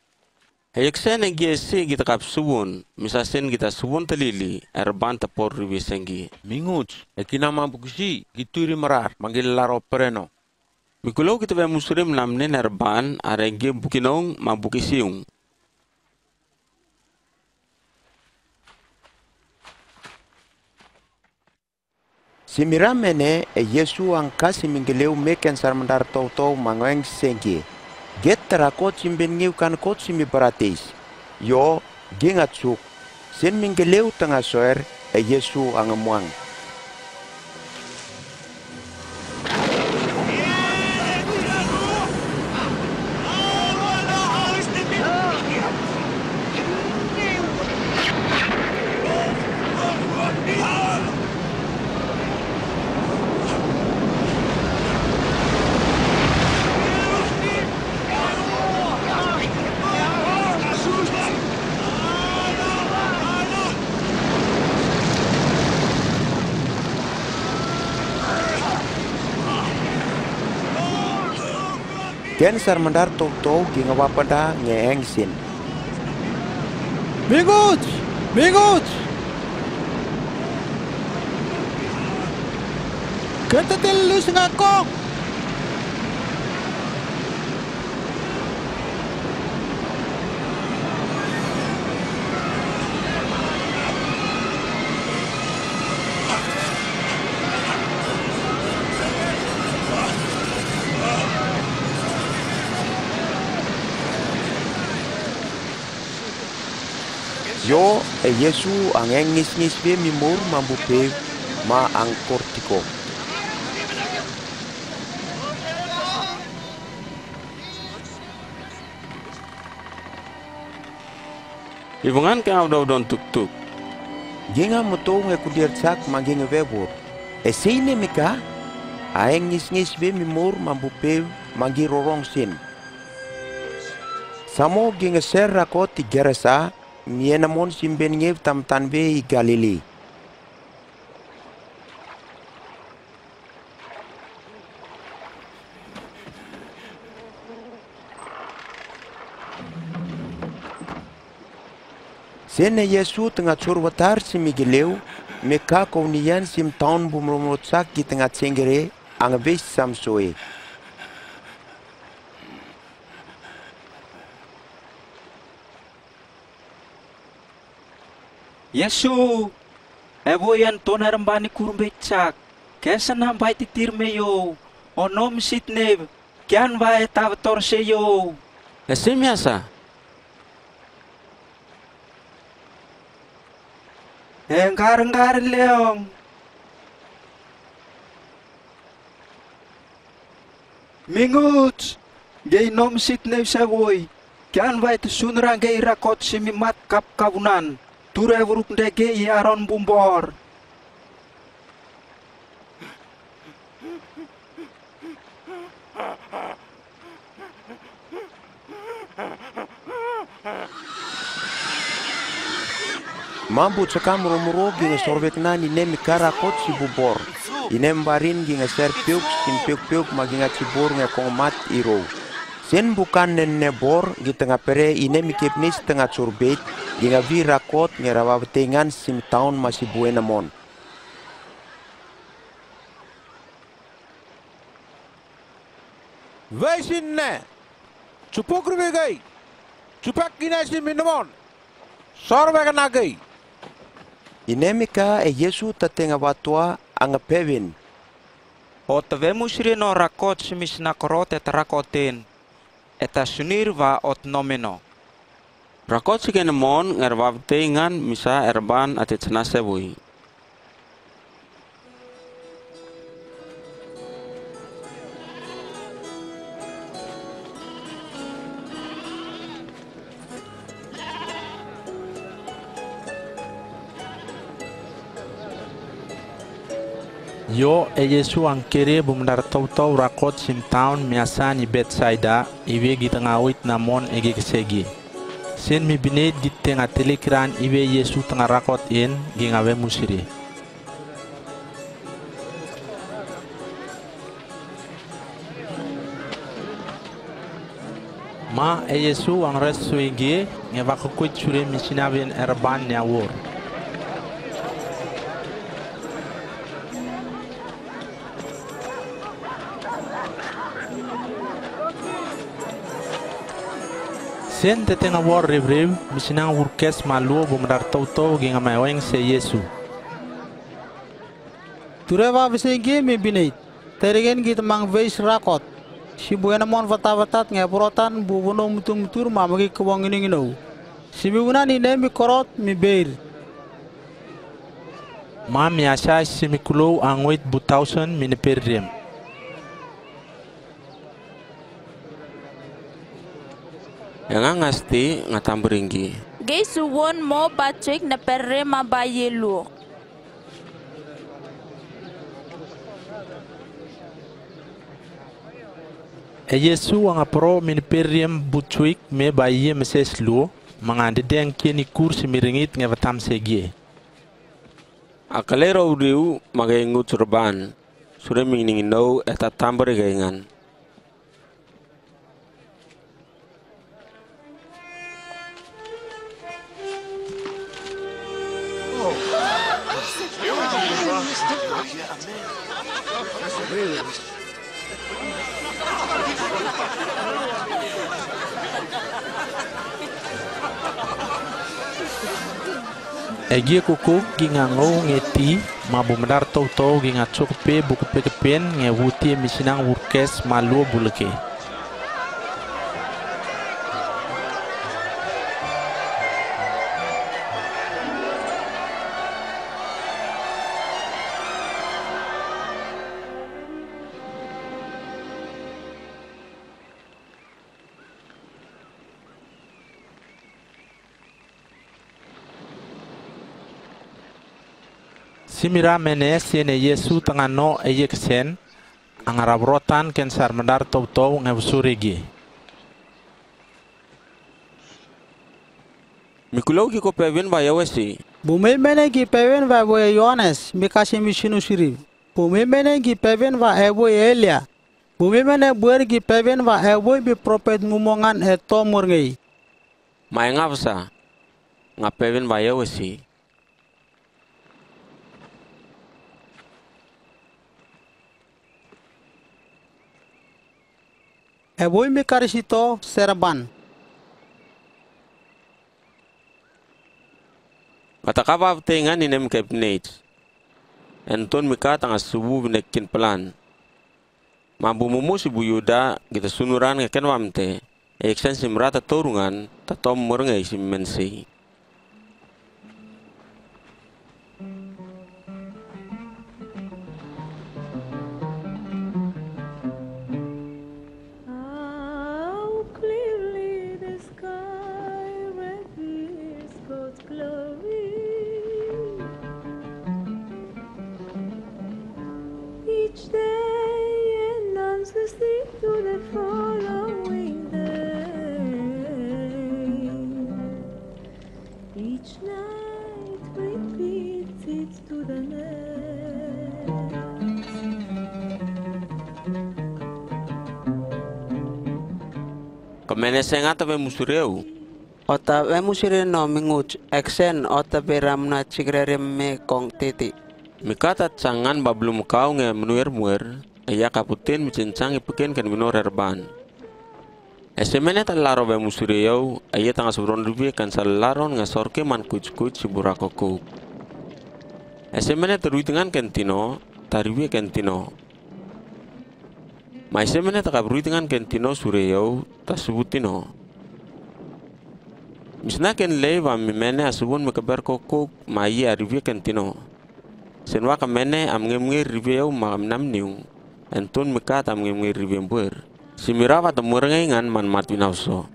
Eksen egi se kita kap subun misasen kita subun telili erban tapor ribisengi. Mingut, ekinama bukusi, gituri marar, manggil laro pereno. Mikulo kita be muslim namne nerban arenge bukinong mabukisiung. Simiramene e Yesu ang kasi mingeleu meken sarmandar tau tau mangweng sengi. Get terakot simbin ngiu kan kot simi baratis. Yo, gingat suk. Sen mingeleu tengah soer e Yesu ang amuang. Ken sarmandar tau tau ginga wapada ngeeng sin. Mingut! Mingut! Kata telus ngakong! E Yesu ang engis-ngis be mimur mambu pe ma ang kortiko. Ibungan ke abdaw don tuk-tuk. Ginga moto nge kudir sak maginga vebur. E sine mika aeng ngis-ngis be mimur mambu pe magi rorong sin. Samo ginga ser rakot ti gerasa miena mon simben ngev tam tan be i Galili. Sene Yesu tengah curwatar si Migueleu, meka kaunian sim taun bumrumutsak ki tengah cengere, ang ves samsoe. Yesu, ebo yan to narambani kurbecak. Kesa nambai titir meyo. Onom sitne, kian vai tav torseyo. Esim yasa. Engkar engkar leong. Mingut, gay nom sitne sawoy. Kian vai tu sunra gay rakot simimat kap kabunan. Ture vuruk ndege i aron bumbor. Mambu cakam romuro ginga sorbek na ni nem karakot si bubor. Inem barin ginga ser piuk sin piuk piuk maginga cibur nge kong mat iro. Sen bukan nen ne bor gi tengah pere inem ikipnis tengah curbet ginga vi rakot nge rawa betengan sim taun masih buena mon. Veisinne! Chupukrubi gay! Chupak kinasi minumon! Sorbe na gay! Inemika e Yesu tatenga watua ang pevin. O tevemos no rakot simis na korot et rakotin. Eta sunir va ot nomeno. Rakot si kenemon ngerwab tengan misa erban atit senasebui. Yo e Yesu ang kere bumdar tau tau rakot sim taun miasa ni Bethsaida iwe gita ngawit namon ege kesegi. Sen mi binet git tengah telekiran iwe Yesu tengah rakot in gi ngawe musiri. Ma e Yesu ang res suigi ngevakukwit sure misinavin erban nyawur. Sen te tenga war rev misinang urkes malu bumdar tau tau ginga maweng se Yesu. Tureva visengi mi binait. Terigen git mang veis rakot. Si buena mon vata vatat nge purotan bubuno mutung mutur mamagi kuwang ini ngino. Si bibuna ni ne mi korot mi beir. Ma mi asa simikulo angwit butausen mini perriem. Yang ngasti ngatamberinggi. Gay suwon mo Patrick na perre mabayelo. E Yesu ang apro min perriem butwik me baye meses lu mangande deng kini kursi miringit nge vatam segie. Akalero udiu magay nguturban. Sure mingning no eta tambere gaingan. Egi kuku ginga ngau ngeti ma bumdar tau tau ginga cuk pe buku pe kepen nge wuti misinang wurkes malu bulke. Simira mene sene Yesu tengah no eye kesen ang arabrotan ken sar mendar tau tau ngebusurigi. Mikulau ki ko pevin ba yawesi. Bumi mene ki peven va boye Yohanes mikasi mishinu shiri. Bumi mene ki peven va ebo Elia. Bumi mene buer ki peven va ebo bi prophet ngumongan eto murngei. Mai ngapsa. Nga pevin ba yawesi. Ebo mi karisito serban. Kata kapa tengan inem cabinet. Enton mika tanga subu binekin pelan. Mambu mumu Bu Yuda kita sunuran ngeken wamte. Merata torungan tatom merengai si announces thee to the following day. Each night repeats it to the next. Kamene senga tabe musureu. Ota we musire no minguch eksen ota beramna chigrere me kong titi. Mikata cangan bablum kau nge menuer muer. Iya kaputin micincang ipukin kan minor erban. Esemene tal laro be musureu. Iya tanga subron rubi kan sal laron nge sorke man kuch kuch burakoko. Esemene terui dengan kentino. Tariwi kentino. Mai semene tak kabrui dengan kentino sureyau tasubutino. Misna ken lei wa mimene asubun mekabar kokok mai arrivi kentino. Senwa kamene am ngemngi riveu ma nam niu. Entun mekat am ngemngi riveu buer. Simira wa temurengai ngan man mati nafso.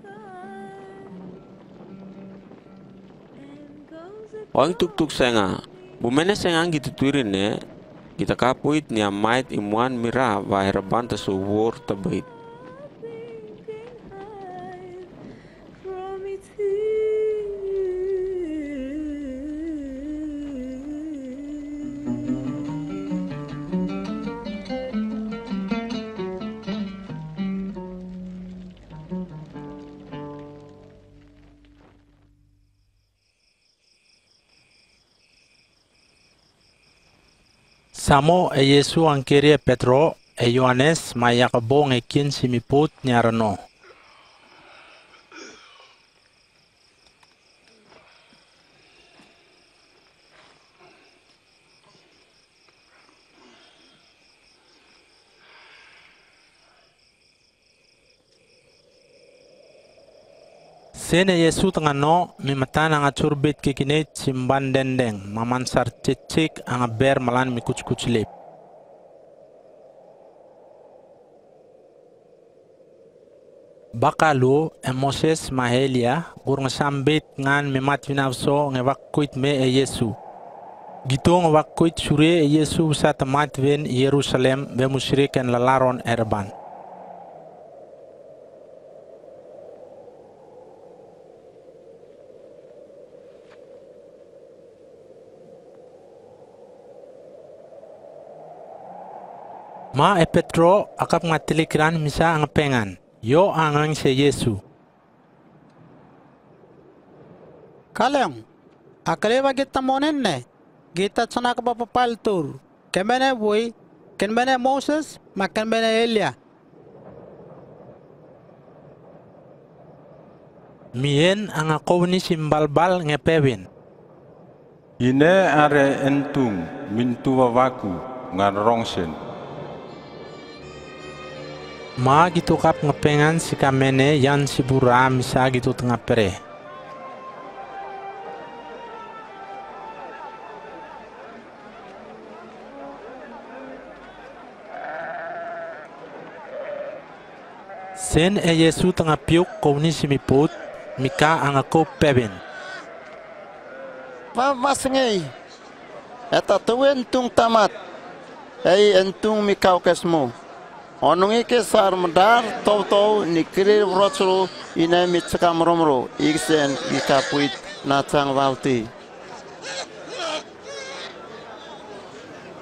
Oing tuk tuk senga. Bumene senga gitu turin ne. Kita kapuit ni amait imuan mira wa herban tasubur tabait. Samo e Yesu angkiri e Petro e Yohanes ma Yakobo simiput nyarano. Sene Yesu tengah no mimatan ang acurbit kikinit simban dendeng mamansar cicik ang ber malan mikuc kuclip. Bakalu e Moses mahelia gurng sambit ngan mimat vinavso ngewakuit me e Yesu. Gitu ngewakuit sure e Yesu sa temat ven Yerusalem be musyrik en lalaron erban. Ma e Petro akap ngatilikran misa ang pengan. Yo angang se Yesu. Kaleng, akalewa kita monen ne. Kita sana ka papapaltur. Kemene boy, kemene Moses, makan bene Elia. Mien ang ako ni simbalbal ngepewin. Ine are entung mintua waku ngan rongsen. Ma gitu kap ngepengan si kamene yan si bura misa gitu tengah pere. Sen e Yesu tengah piuk kau ni simiput, mika ang ako pebin. Ma masngay. Eta tuwe entung tamat. Ei entung mi kau kesmo. Onungi ke sar medar tau tau ni kiri ina mi romro. Iksen ikapuit natang valti.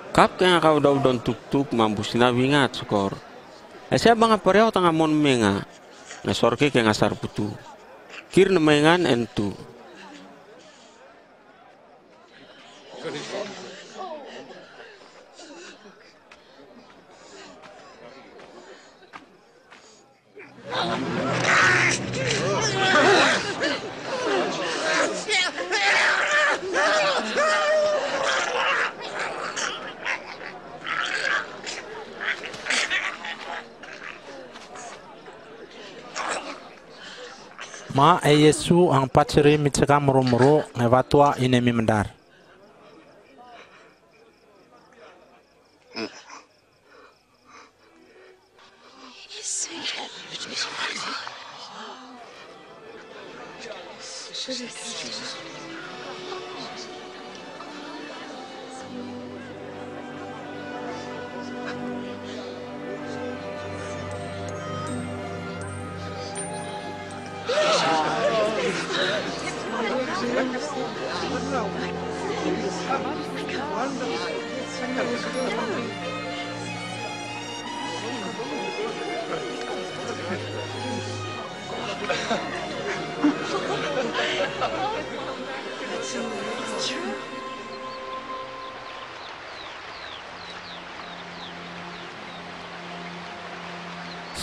Kap kaya kau daw don tuk-tuk mampu sinawingat skor. Esa banga pareo tanga mon menga. Ngasor ke kaya ngasar putu. Kir na mengan entu. Ma e Yesu ang paceri mitsaka muru-muru ngevatua inemi mendar.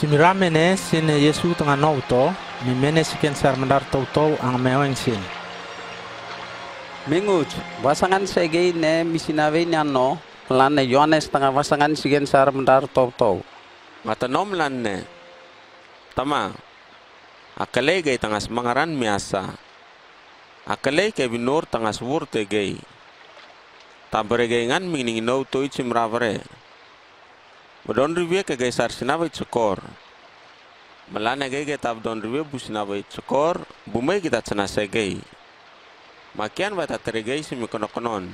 Si miramene sin Yesu tengah nauto, mimene siken sar mendar tau-tau ang meweng sin. Minguj, wasangan sege ne misinawe nyano, lane Yohanes tengah wasangan sigen sar mendar tau tau. Matanom lan ne. Tama. Akale gay tangas mangaran miasa. Akale ke binur tangas wurte gay. Tabere gay ngan mininginaw to itsimravare. Badon rivye ke gay sar sinaway tsukor. Malana gay gay tab don rivye bu sinaway tsukor, bumay kita tsana se gay. Makian ba tatarigay si mikonokonon.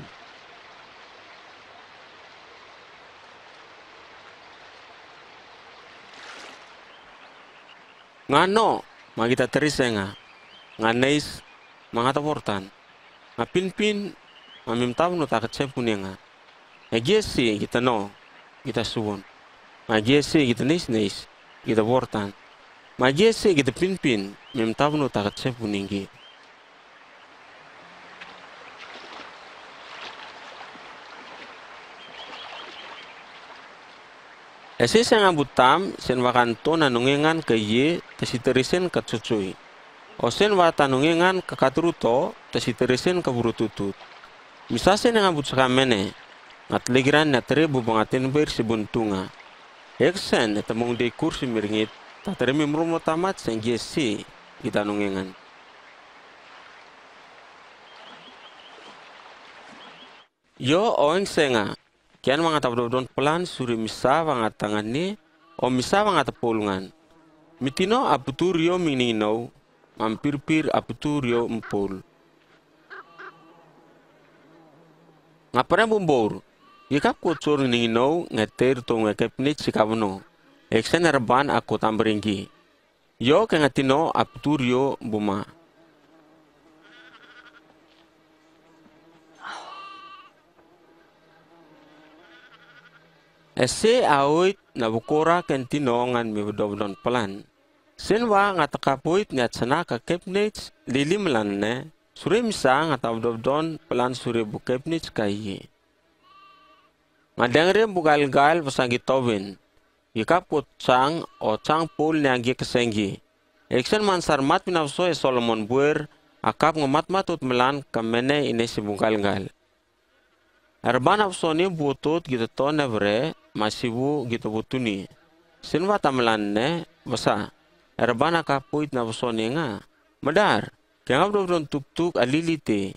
Ngano, magita terise nga. Nga nais, mga taportan. Nga pinpin, mamimtaw no takatse punya nga. Nga giesi, kita no, kita suwon. Nga giesi, kita nais nais, kita portan. Nga giesi, kita pinpin, mamimtaw no takatse punya Ese sang abutam sen wakanto na nungengan ke ye tesiterisen ke cucui. O sen wata nungengan ke katuruto tesiterisen ke burututut. Misase nang abut sakamene ngat legiran na tere bubangatin ber Eksen temung de kursi miringit tatere mimrumo tamat sen kita nungengan. Yo oeng senga Kian mga tabdodon pelan suri misa mga tangan ni o misa mga tapulungan. Mitino aputurio minino mampir-pir aputurio empul. Ngapare bumbor, Yikap ko tsur ningino ngeter to ngekepnit sikabno. Eksen erban aku tamberinggi. Yo ke ngatino aputurio buma. Ese awit na bukora kentino ngan bedobdon pelan. Senwa ngatakapuit niat sana ka kepnits lilim lan ne. Suri misa ngatabdobdon pelan suri bu kepnits kayi. Ngadengre bugal gal pasanggi tobin. Yikap put cang o cang pul niagi kesengi. Eksen mansar mat minafso e Solomon buer akap ngomat matut melan kamene ine si bugal gal. Erban afsoni butut gitu to nevre masibu gitu butuni. Sinwa tamlan ne basa. Erban akapuit na afsoni nga. Madar, kengab don tuk tuk alilite.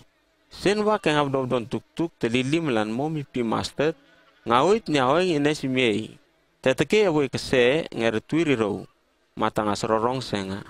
Sinwa kengab don tuk tuk telili melan mo mi pi mastet. ngawit nyawe ngine simiei. Teteke ya wei kese ngeri tuiri rau, matanga sororong senga.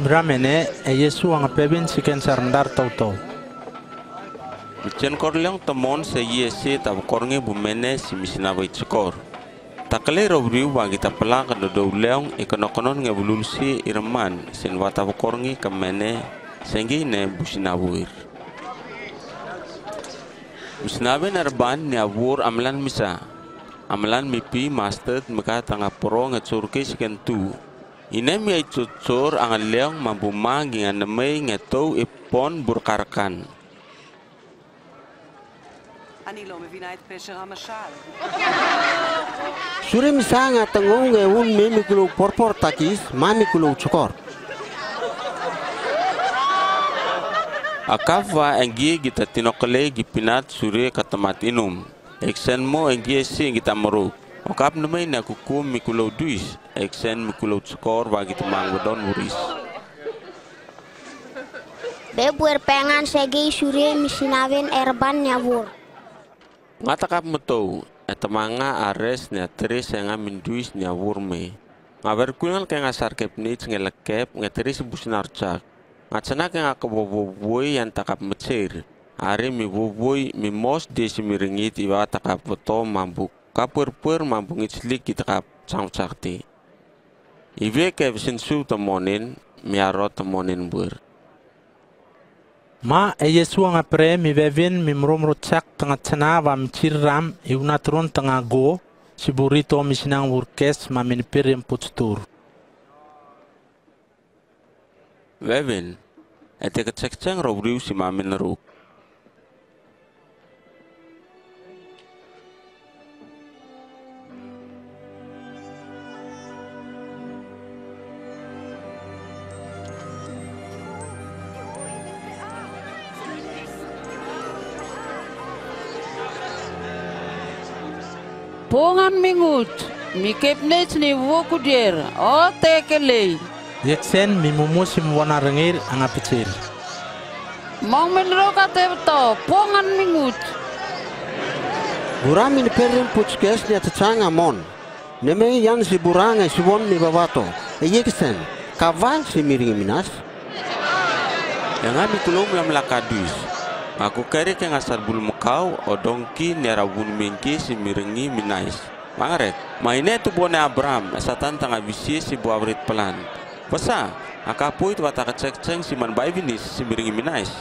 Simra mene e Yesu ang pebin si ken sarandar tau tau. Michen korleong temon se yese tab kornge bumene si misinawa itsikor. Takale robriu bagi tapela ka dodo leong ikonokonon nge bululsi irman sin wata korngi kamene sengi ne businabuir. Businabe narban ni abur amlan misa. Amlan mipi mastet meka tanga pro nge tsurke siken Inem yai tutur angan leong mampu magi ngan nemei ngetau ipon burkarkan. Surim sanga tengong ngeun un kulo porpor takis mami kulo cokor. Akava engi kita tinokle gipinat suri katamat inum. Eksen mo engi esi kita meruk. Okap nemei nakukum mikulo duis. Eksen mikulo skor bagi temang wedon wuris. Bebuer pengan segi suri misinawen erban nyabur. Ngatakap meto, etemanga ares ni teris yang amin duis ni awurme. Ngabar kulan kaya ngasar kep ni ngelekep ngeteris businar cak. Ngatsana kaya ngakaboboboy yang takap mecer. Ari mi boboy mi mos di simiringit iwa takap beto mampu kapur-pur mampu ngitslik kita kap cang Ibe ke sin su temonin miaro temonin buer. Ma e Yesu nga pre mi vevin mi mromro cak tanga tsana va mi cirram i unatron tanga go si burito mi sinang wurkes ma min pirim putstur. Vevin, ete kecek ceng robriu si mamin ruk. Pongan mingut, mi kepnech ni wokudir, o tekele. Yeksen mi mumusim wana rengir ang apicil. Mong menro ka tebto, pongan mingut. Bura min perin putskes ni atachanga mon. Neme yan si buranga si won mi babato. E yeksen, kava si minas. Yang ami kulum lam lakadus. Aku kere ke ngasar bulu mekau odongki nera bun mengki si miringi minais. Mangaret, maine tu bone Abraham, esatan tanga bisi si bu abrit pelan. Pesa, akapu itu wata kecek ceng si man bai binis si miringi minais.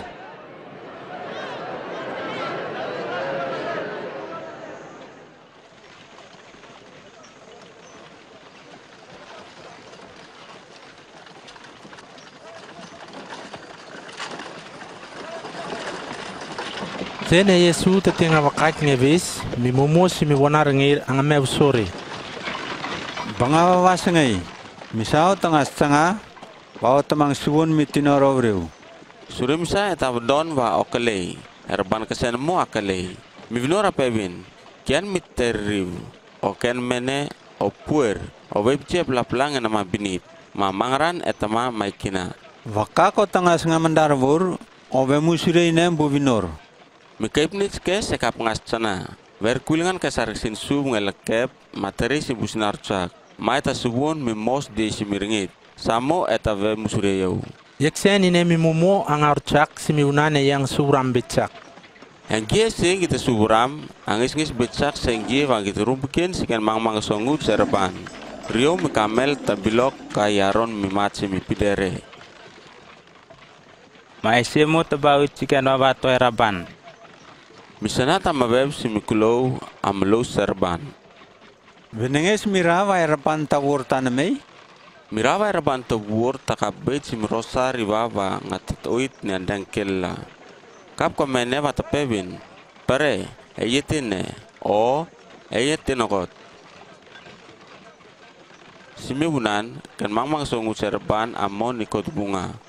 Tene Yesu te tinga wakak ngevis mi mumusi mi wana rengir ang amew sore. Banga wawasangai, misao tanga stanga, bao tamang suwon mi tinorovreu. Surim sa eta don wa okale, erban kesen mo akale. Mi vinora pevin, kian miteriu, o ken mene, o puer, o webje pelaplang nama binit, ma mangran etama maikina. Wakako tanga sanga mandarvur, o vemusire inem buvinor. Mi kaipnits ke sekap ngascana. Ver kulingan kasar sin su ngelekep materi si businar cak. Mai ta subun mi mos di si miringit. Samo eta ve musureyau. Yeksen ine mi mumo ang archak si mi unane yang suram becak. Yang gie sing kita suburam, angis ngis becak sing gie wang kita rumpikin sikan mang mang songut serban. Rio mi kamel tabilok kayaron mi matsi mi pidere. Maisemu tabau chicken wabato eraban. Misana ta mabeb si mikulo amlo serban. Benenges mirawa erapan tawur tanamay? Mirawa erapan tawur takabit si mirosa riwawa ngatatoit ni andang kella. Kap ko mene wata pebin. Pare, eyetine, o, eyetinokot. Simibunan, kan mangmang songu serban amon ikot bunga.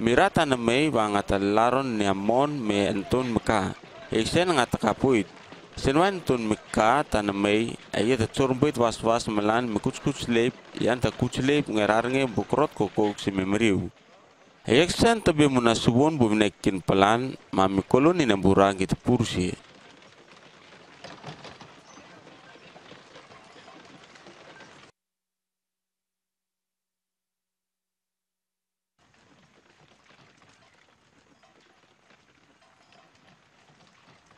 Mirata na may laron ni amon me entun meka. Iksen nga takapuit. Sinwan tun meka tanamay ay ta turbuit was was malan mikutskuts lep yan ta kutslep ngerarnge bukrot kokok si memeriu. Ayaksan tabi muna subon buminekin pelan mami koloni na burang kita pursi.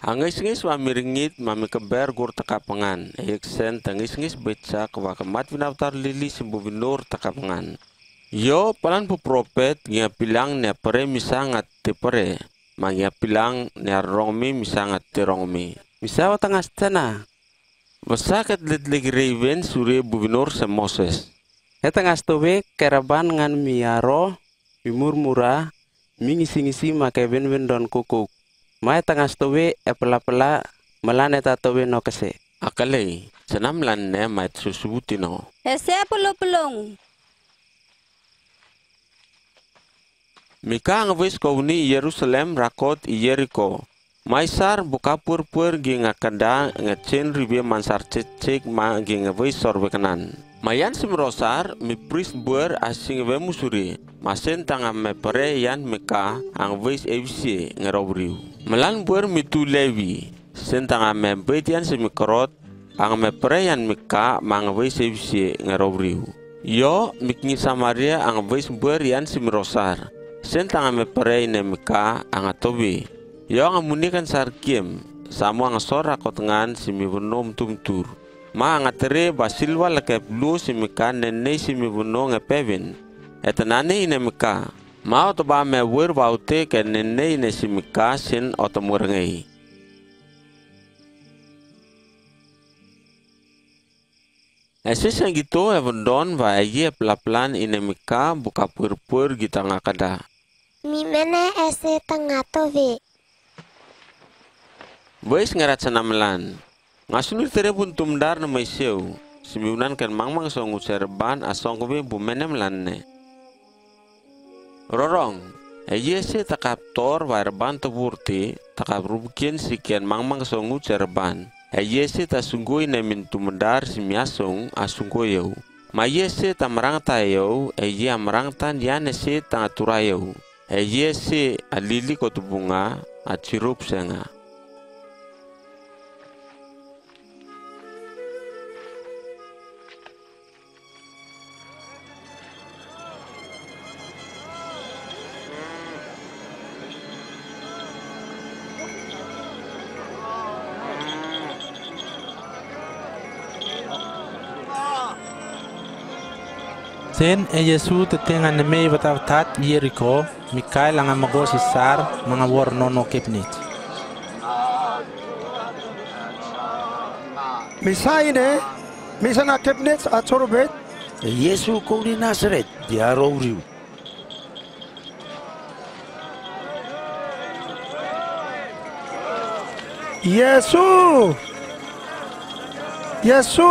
Angis-ngis wa miringit mami keber gur takapangan. Eyek sen tangis-ngis becak wa kemat vinautar lili simbu binur takapangan. Yo palan pu propet ngia pilang ne pere misangat te pere. Mangia pilang ne rongmi misangat te rongmi. Misawa tengah stena. Masakat litlik raven suri bubinur se Moses. Eta ngastowe keraban ngan miaro, mimurmura, mingisi-ngisi make ben-ben don kukuk. mai tangas tuwi e pela melane ta tuwi no kese akalei senam lan ne mai susubuti no e se pelu Mika ngewis kouni Yerusalem rakot Yeriko. Maisar buka pur-pur gi ngakenda ngecin ribi mansar cicik ma gi ngewis sorwekenan. Mayan simrosar mi pris buer asing we musuri. Masen tanga me pere yan meka ang wis evisi ngerobriu. Melan buer mi tu lewi. Sen tanga me betian simikrot ang me pere yan meka mang wis evisi ngerobriu. Yo mikni Samaria ang wis buer yan simrosar. Sen tanga me pere ne meka ang atobi. Yo ang munikan sarkiem. Samo ang sora kotengan simibunom tumtur. Ma ngatere basilwa leke blu simika nene simibuno ngepevin. Etanane ine mika. Ma otoba me wer baute ke nene ine simika sin otomurengei. Esis yang gitu evendon va eye pelaplan ine mika buka pur-pur gita ngakada. Mi mene ese tengah tobe. Bois ngarat sanamelan. Ngasunul tere pun tumdar na siyaw. Simiunan kan mangmang song userban asong kumi bumenem lanne. Rorong, Ejese takap tor warban teburti takap rubukin sikian mangmang song userban. Ejese ta sunggui na min tumdar simiasong asunggoyo. Mayese ta marang tayo, eje amarang tan yanese ta aturayo. Ejese alili kotubunga acirup senga. Sen e Yesu tetenga ne mei batavtat Jericho, Mikael ang amago si Sar, mga war nono kipnit. Misaine, misana kepnets at sorobet. Yesu ko ni Nazaret, di araw riu. Yesu! Yesu!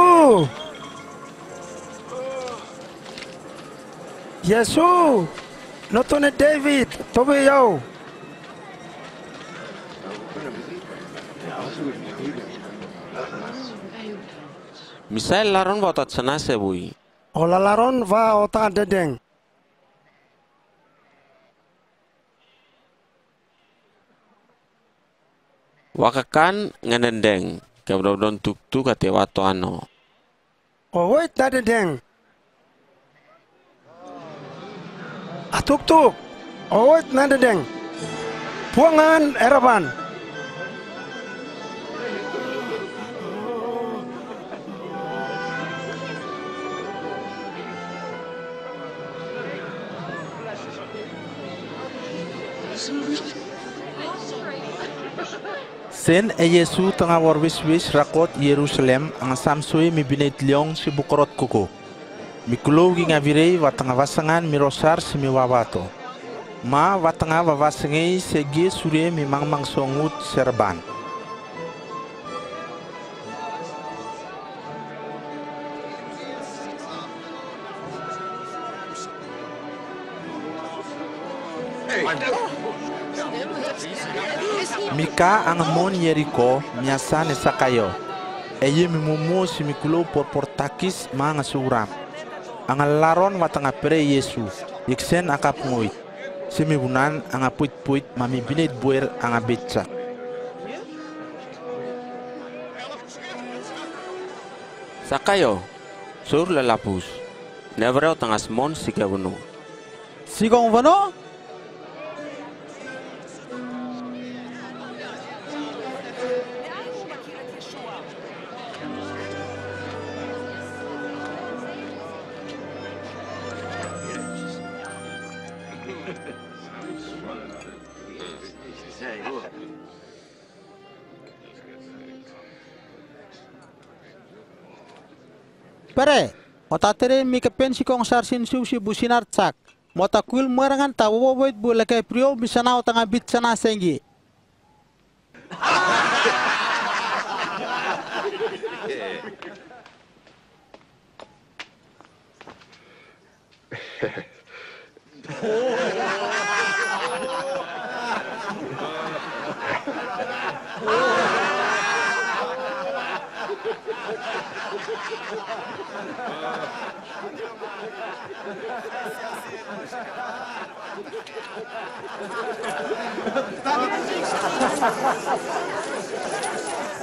Yesu! Notone David, tobe yau. Misael laron botot senase bui. Olalaron va ota dedeng. Wakakan ngenendeng kebrodon tuk-tuk ate wato ano. Owoit na Atuk tuk. Owoit na dedeng. Puangan eraban. Sen e Yesu tengah warwis-wis rakot Yerusalem ang samsui mi binit liong si bukorot kuko. Mikulo gi ngavirei wa tengah wasangan mi rosar si mi wawato. Ma wa tengah wawasangei segi sure mi mangmang songut serban. Mika ang mon Yeriko miasa ne sakayo. Eye mi mumu si mikulo por portakis mga suram. Ang laron watanga pere Yesu. Yiksen akap ngoy. Si mi bunan ang apuit-puit mami binit buer ang abetsa. Sakayo, sur lalapus. Nevreo tangas mon si kabuno. Sigong vano? Pere, ota tere mi ke pen si kong sar sin su si businar cak. Mota kuil merangan ta wo boit bu leke prio bisa na otanga bit sana sengi. *laughs*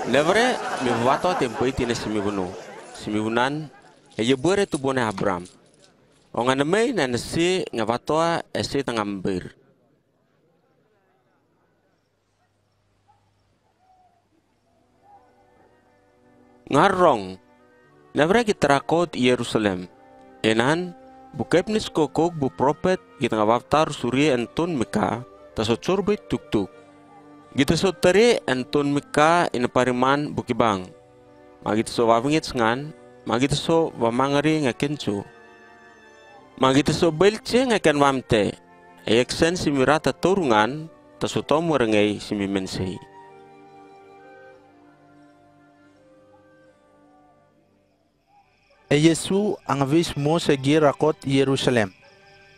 Levre mi vato tempo itine simi bunu. Simi bunan e ye bore tu bone Abram. Onga na mei na nasi nga vatoa e se tangambir. Ngarong, Levre kita rakot Yerusalem. Enan, bukepnis kokok bu prophet kita ngavaftar suri entun mika tasot tuk tuk. Gita so tari entun mika ina pariman bukibang. Magita so wawingit ngan, magita so wamangari nga kencu. Magita so belce nga ken wamte. Eksen si mirata turungan, tasutomo rengay si mimensei. E Yesu ang vis mo sa girakot Yerusalem.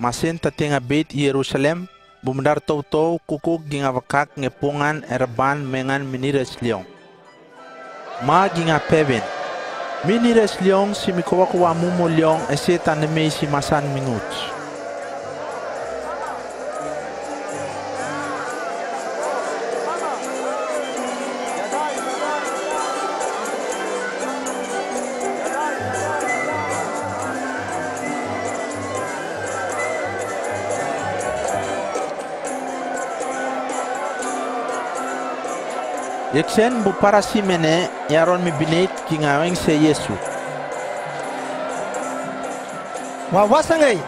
Masin tatinga beit Yerusalem, bumdar tau tau kukuk ginga wakak ngepungan erban mengan minires liong. Ma ginga peben. Minires liong si mikowa kuwa liong ese taneme si masan Yeksen bu para si mene yaron mi binit kingaweng se Yesu. Wa wasangai.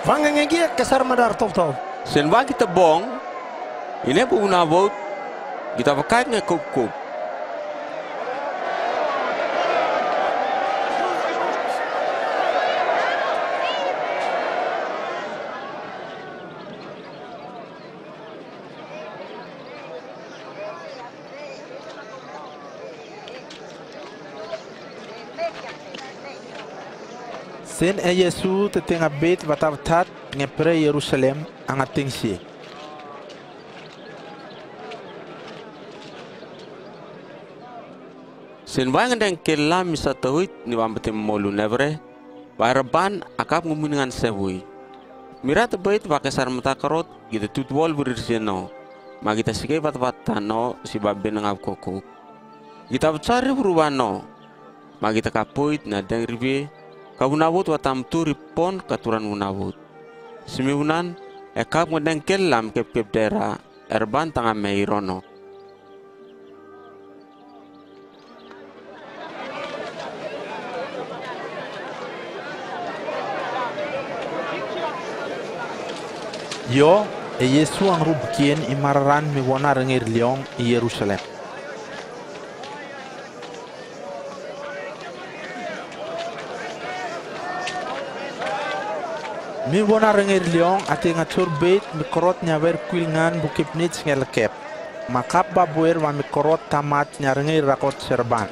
Vangangai kesar madar tau tau. Sen wa kita bong, ini bu na bot, kita pakai nge kup kup. Sen e Yesu te tenga bet vatavtat nge pre Yerusalem ang ating si. Sen wa ngandeng kela misa tahuit ni wambete molu nevre, wa reban akap ngumungan sehui. Mira te bait wa kesar mata karot gitu tutwol burir sino. Magita sige bat bat tano si babbe nangap koko. Kita cari berubano. Magita kapoit na deng ribe kabunabut watam turi pon katuran munabut. Simiunan ekap ngedeng kelam kep kep dera erban tanga meirono. Yo, e Yesu ang rubkien imararan mi wana rengir i Yerusalem. Mi wana rengir liong ati nga beit mi korot nyawer kuilngan bukip nits ngelkep. Makap babuer wa mi korot tamat nyarengir rakot serban.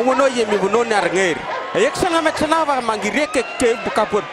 Kong wono ye mi wono nar ngir. Ayek sana mek sana wa mangire ke ke buka pur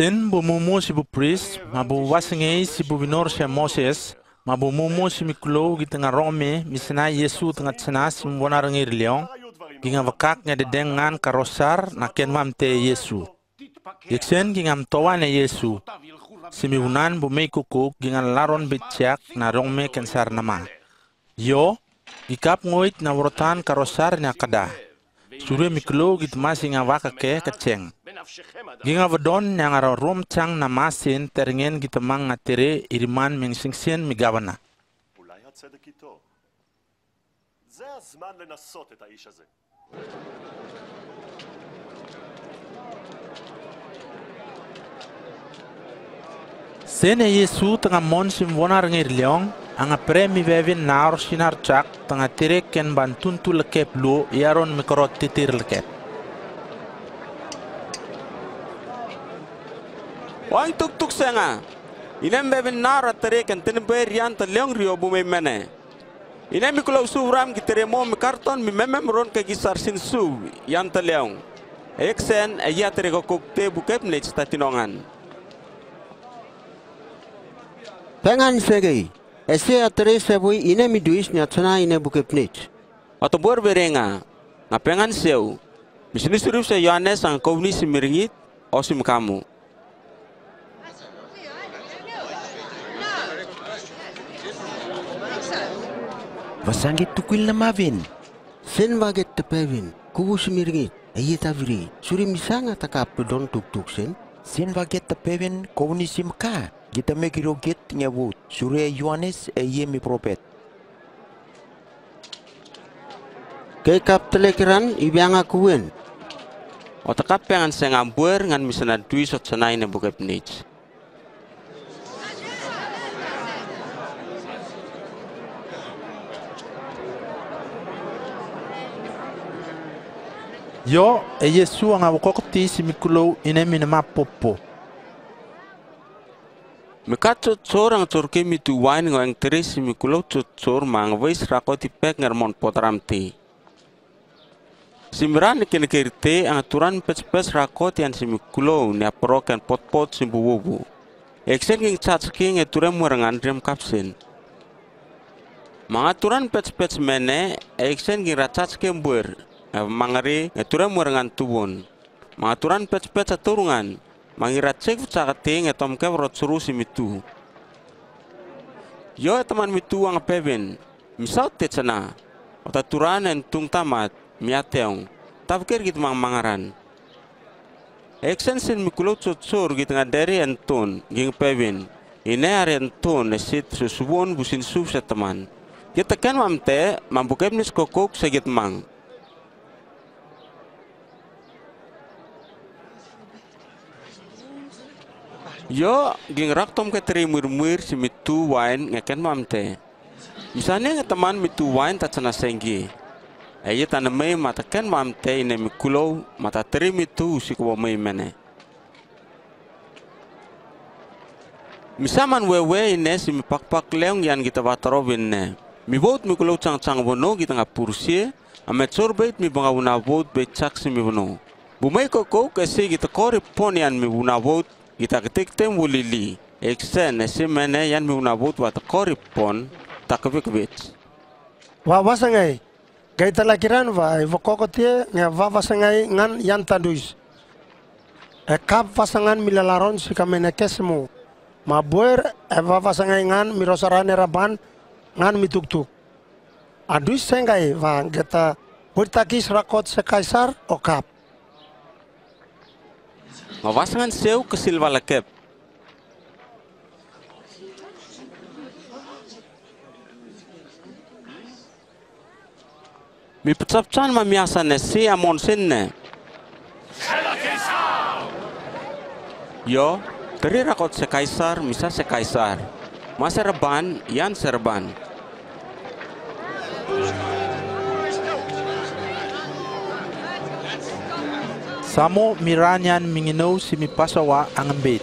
pur. Sen bumumu si bu pris, mabu wasengei si bu binor si Moses, mabu mumu si miklo gi tengah rome, misena Yesu tengah tsena si mbona rengir leong, ginga vakak nga dedengan karosar na ken mamte Yesu. Yeksen gingam towane Yesu, si miunan bu mei kukuk gingan laron bityak na rongme kensar nama. Yo, gikap ngoit na worotan karosar nya kada. Sure miklo git masing nga waka ke keceng ginga vodon yang rom chang na masin kita gitemang ngatire iriman mengsingsen migavana Sene Yesu tengah monsim wonar ngir leong anga premi vevin naor sinar chak tengah tirek ken bantun tu lu iaron mikorot titir lekep. Wang tuk tuk senga. Inem beben nara tere kan tene ber yan ta leong rio bu me mene. Inem mi kulau su ram ki tere mo mi karton mi memem ron ke gisar sin su yan ta leong. Eksen ya tere ko kuk te bu kep ne cita tinongan. Pengan segei. Ese atre sebui ine mi duis nya tsana ine buke pnich. Atau bor berenga. Ngapengan seu. Misini suruh sa Yohanes ang kau ni si miringit o si kamu. Vasangit tukil na mavin. Sen baget tepevin. Kubu simirngit. Aye taviri. Suri misanga takap don tuk tuk sen. Sen vaget tepevin kau ni sim ka. Kita megiroget nyabut. Surya Yohanes e ye mi propet. Ke kap telekiran ibianga kuwen. O takap pengan sengambuer ngan misana dui sot sanai ne bukep nich. Yo, e Yesu anga wokokti si miklo ine minama popo. Mikato tsor ang tsor ke mitu wain ngoeng tere si mikulo tsor mang wais rakoti pek ngermon potram te. Simran kene kerite ang aturan pes-pes rakot yan si mikulo ni aprok yan pot-pot si bububu. Eksen king chats king eture murangan rem kapsen. Mga aturan pes-pes mene eksen king rachats king buer. Mangari eture murangan tubon. Mga aturan pes-pes aturungan mangirat cek caka ting etom ke rot suru si mitu. Yo teman mitu ang peven, misal te cana, ota turan en tung tamat, miateong, tapker git mang mangaran. Eksen sin mikulo tsotsor git ngaderi en ton, ging peven, ine are en ton esit susuwon busin sa teman. Kita kan mamte, mambukem nis kokok segit mang. Yo, ging raktom ke teri murmur si mitu wine ngeken mamte. Misalnya teman mitu wine tak cena senggi. Aye ken mamte ine mikulo mata teri mitu si kuwa mai mene. Misaman wewe ine si mi pak-pak leong yan kita watarobin ne. Mi bot mikulo cang-cang bono kita ngapursie, amet sorbet mi banga wuna bot becak si mi bono. Bumay koko kasi kita kori pon yan mi wuna bot kita ketik tem wulili eksen esi mene yan mi unabut wat koripon takbik bit Wa wasangai. Gai talakiran va vokoko tie nga va wasangai ngan yan tanduis. E kap wasangan milalaron si kamene kesemu. Ma buer e va wasangai ngan mirosarane raban ngan mituktuk. Aduis sengai va geta Burtakis rakot se kaisar o kap. Mawasangan seu kesil walakep. Mi pecapcan mamiasa nesi amon sinne. Yo, teri rakot se kaisar, misa se kaisar. Masa reban, yan serban. Samo miranyan minginaw si mipasawa ang ambit.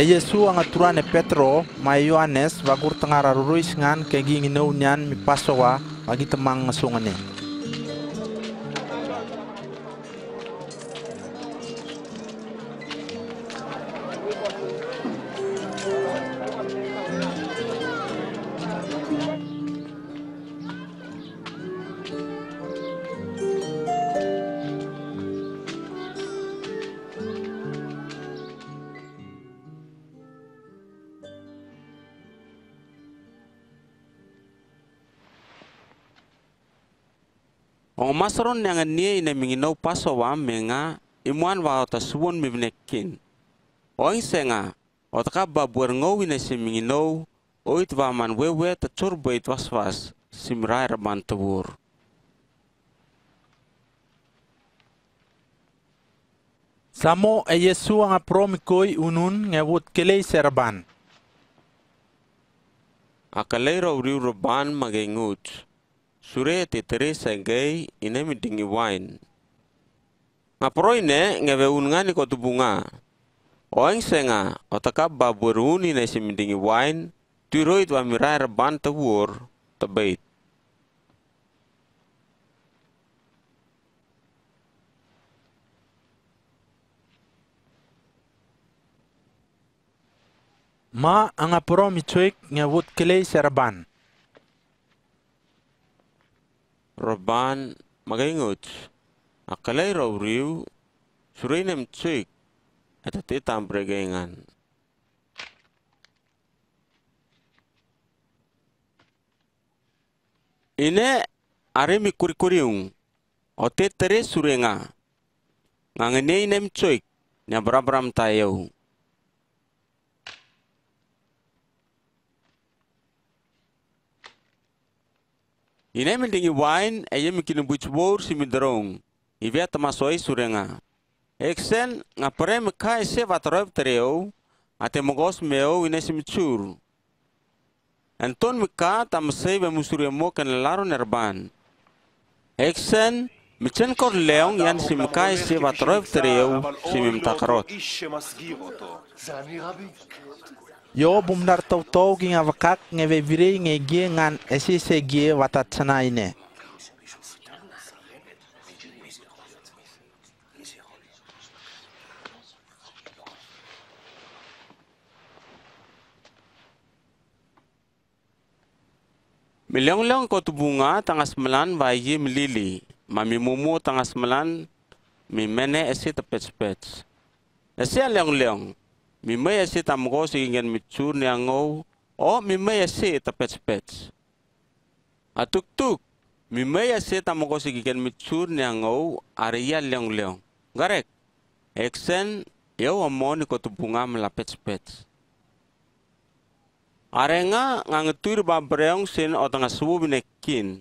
E Yesu ang aturan ni Petro, may Yohanes, bagur tengah raruruis ngan kegi nginaw niyan mipasawa, bagi temang ngasungan ni. Ong masaron yang nia ina minginaw pasawa menga imuan wa ota suwon mibnekin. Oing senga, ota ka babuar ngaw ina si minginaw oit wa man wewe ta churba it waswas simrai raban tawur. Samo e Yesu ang apromikoi unun ngewut kelei serban. Akalay raw riu raban magengut. Sure ti Teresa gay ina midingi wine. Ngapro ine ngewe unngani ko tubunga. Oeng senga otaka baburun ina si midingi wine. Turoit wa mirai raban tawur tabait. Ma ang apromikoi ngewut kelei serban. Raban magengut. Akalay raw riu. Sure nem tsuik. At atitam pregengan. Ine are mi kurikuriung. Ote tere surenga. Ngangene inem tsuik. Nya brabram tayo. Ine mending iwain eye mikini buchbor simidrong. Ivia tamasoi surenga. Eksen ngapere meka ese vatroev tereu. Ate mogos meu ine simchur. Anton meka tamasei mo ken laro nerban. Eksen Michen kor leong yan simkai si vatroev tereu simim takrot. yo bumdar tau tau ging avakak ngeve vire ngegi ngan esi segi watatsana e ine Milyang-lang kot bunga tangas melan bayi melili. Mami mumu tangas melan mi mene esi tepets-pets. Esi a leong leong. Mi may esi tamgo sigingen mitsur ni angaw o mi may esi tepets-pets. Atuk-tuk. Mi may esi tamgo sigingen mitsur ni angaw ariya lyong-lyong. Garek. Eksen yaw amo ni ko tubunga melapets-pets. Arenga ngangetur babreong sin o tanga suwu binekin.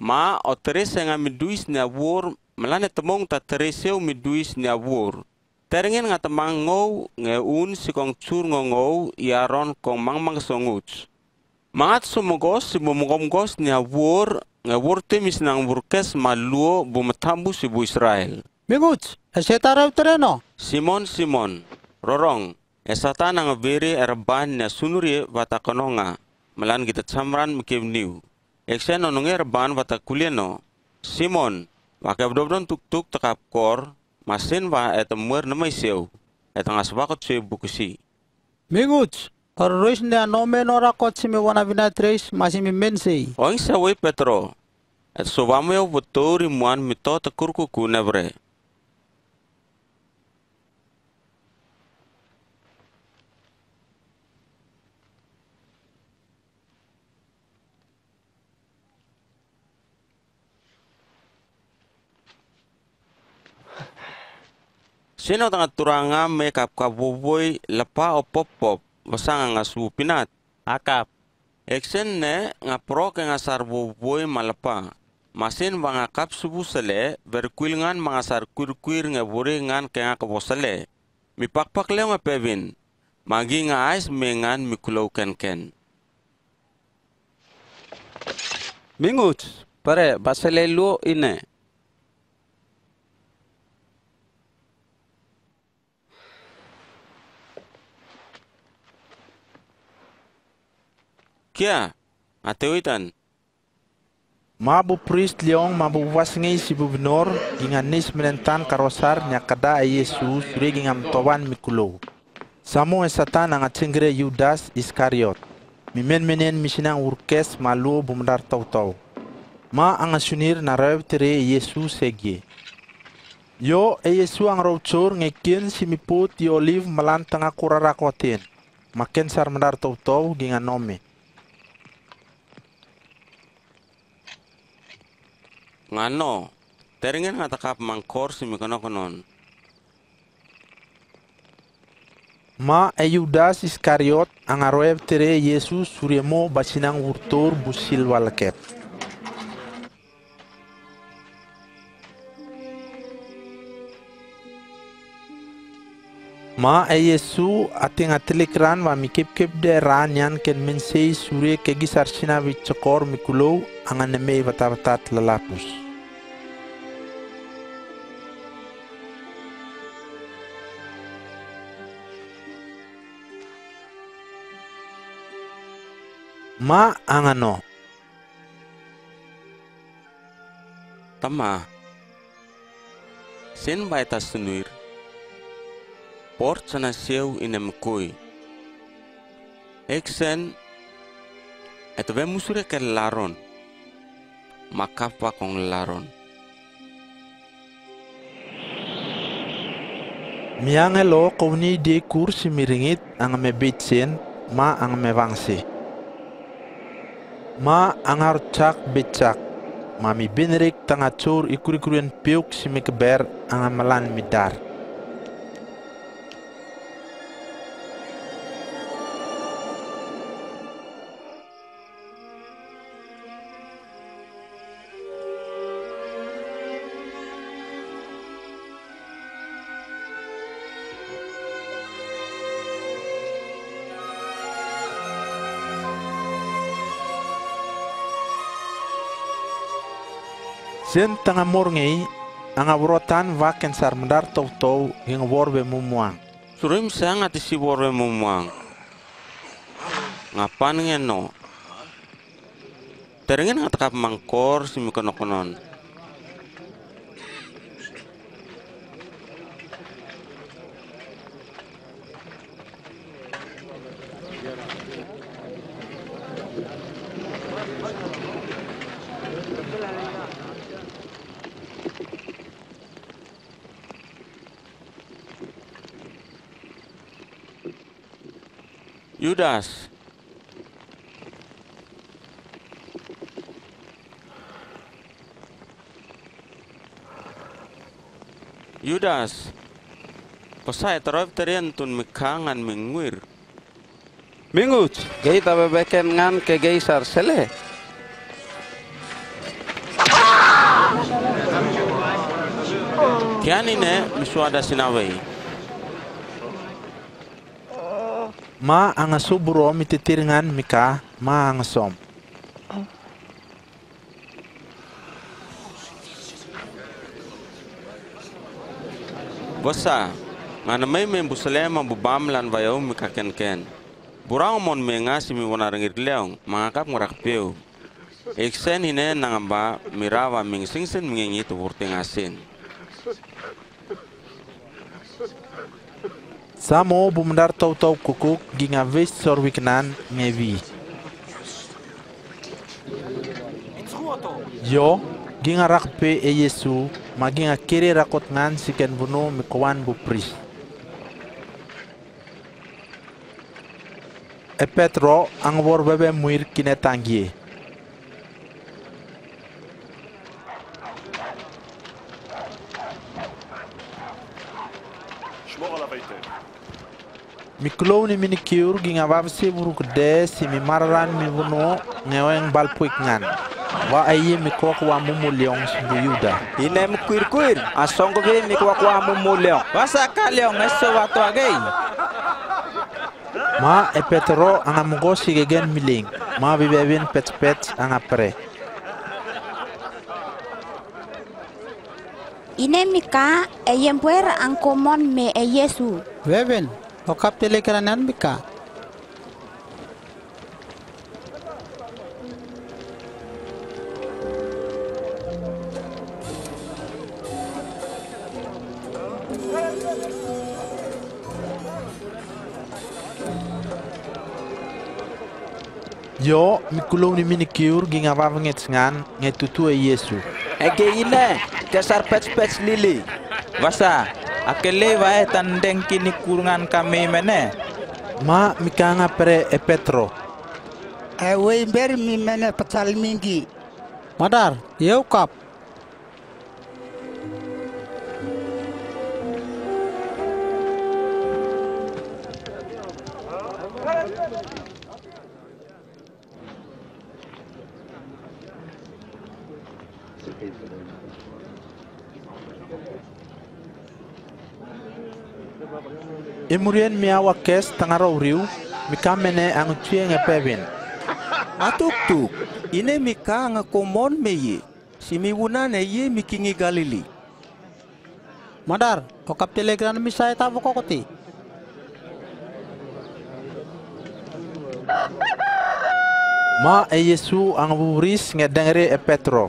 Ma o teresa nga miduis awur melane temong ta tereseu miduis ni awur. Terengen nga temang ngau nge un si kong tsur ngongou iaron kong mangmang songuts. Mangat sumugos si bumugomgos ni awur nge wurte mis nang wurkes maluo bumatambu si bu Israel. Minguts, esetaraw tereno. Simon Simon, Rorong, esata nang veri erban na sunuri vata kononga, melan kita samran mkevniu. Eksen ononge erban vata kulieno. Simon, wakab dobron tuk-tuk takap kor, masin va etemur namai seu, etangas wakot seu bukusi. Minguts, Arrois ni anome no rakot si mi wana vinatres masih mi mensei. Oing sawe Petro, et sovameo votori muan mito takurku kunebre. Sino tanga turanga me kap kabuboy lapa o pop-pop wasanga nga supinat. Akap. Eksen ne nga pro ke nga sar buboy malapa. Masin ba nga kap subu sele berkuil ngan mga sar kuir-kuir nga buri ngan ke nga kabosale. Mi pakpak leo nga pevin. Magi nga ais me ngan mi kulaw ken-ken. Mingut, pare, baselelo ine. Kia, atewitan. Mabu priest leong mabu wasngi si bubnor ginganis menentan karosar nyakada a Yesus regingam toban mikulo. Samo esatan ang atsingre Yudas Iskariot. Mimen menen misinang urkes malu bumdar tau tau. Ma ang asunir na rev tere Yesus segi. Yo e Yesu ang rauchur ngekin si miput di olive malan tanga kurarakotin. Makin sar mendar tau tau gingan nome. Ngano, Terengen ngatakap mangkor si mikonokonon. Ma e Yudas Iskariot ang aroeb tere Yesus suremo basinang wurtur busil walkep. Ma e Yesu ating atilikran wa mikip kip de ran yan ken mensei sure kegi sarsina vichokor mikulou ang aneme vatavat lalapus. Ma ang ano? Tama. Sen baita sunuir. Port sana seu inem kui. Eksen et ve musure ke laron. Makapa kong laron. Miangelo kowni de kursi miringit ang me bitsen ma ang me vangsi. Ma ang harcak becak mami benrik tanga chor ikurikuren piuk si mikber ang amalan midar. Sen tanga morngei ang abrotan vaken sar mendar tau tau hing worbe mumuang. Surim sang ati si borwe mumuang. Ngapan ngen no. Terengen ngatakap mangkor si mikonokonon. Yudas. Yudas. Pasay tarob tarian tun mikangan mingwir. Mingut, gay tabebeken ngan ke gay sarsele. Kian ine miswada sinaway. Ma ang asuburo mititiringan mika ma ang som. Basa, ngana may may busalema bubam lan vayaw mikaken ken. Burang mon menga si mi wana rangir leong, mangakap ngorak peu. Eksen hine nangamba mirawa ming singsen mingengi tu wurting Samo bumdar tau tau kukuk ginga vest sorwiknan ngevi. Yo, ginga rakpe e Yesu, ma ginga kere rakot ngan siken bunu mikuan bupri. E Petro ang wor bebe muir kine tangye. Mikulou ni mini kiur ginga vavse buruk de si mi mararan mi buno ngeweng balpuik ngan. Wa ayi mi kok wa mumulyong si Yuda. Inem kuir kuir, asong be mi kwa kwa mumulyong. Wasa kalyong eso watu agay. Ma e Petro ang amugo si gegen miling. Ma bibebin pet pet ang apre. Ine mika e yempuer ang komon me e Yesu. Okap telekiranan mika. Yo mikulou ni mini kiur ginga vavanget ngan ngetutu e Yesu. Ege ine, kesar pets pets lili. Wasa, akele wae tandeng kini kurungan kami mene. Ma mikanga pre e Petro. E wei ber mi mene patal mingi. Madar, yeu kap. Imurien miawa kes tangaro riu, mikamene ang tue nge pevin. Atuk-tuk, ine mika nga komon meye. Si miwuna ne ye mikingi Galili. Madar, o kap telegram mi saya tabu kokoti. Ma e Yesu ang buris nge dengre e Petro.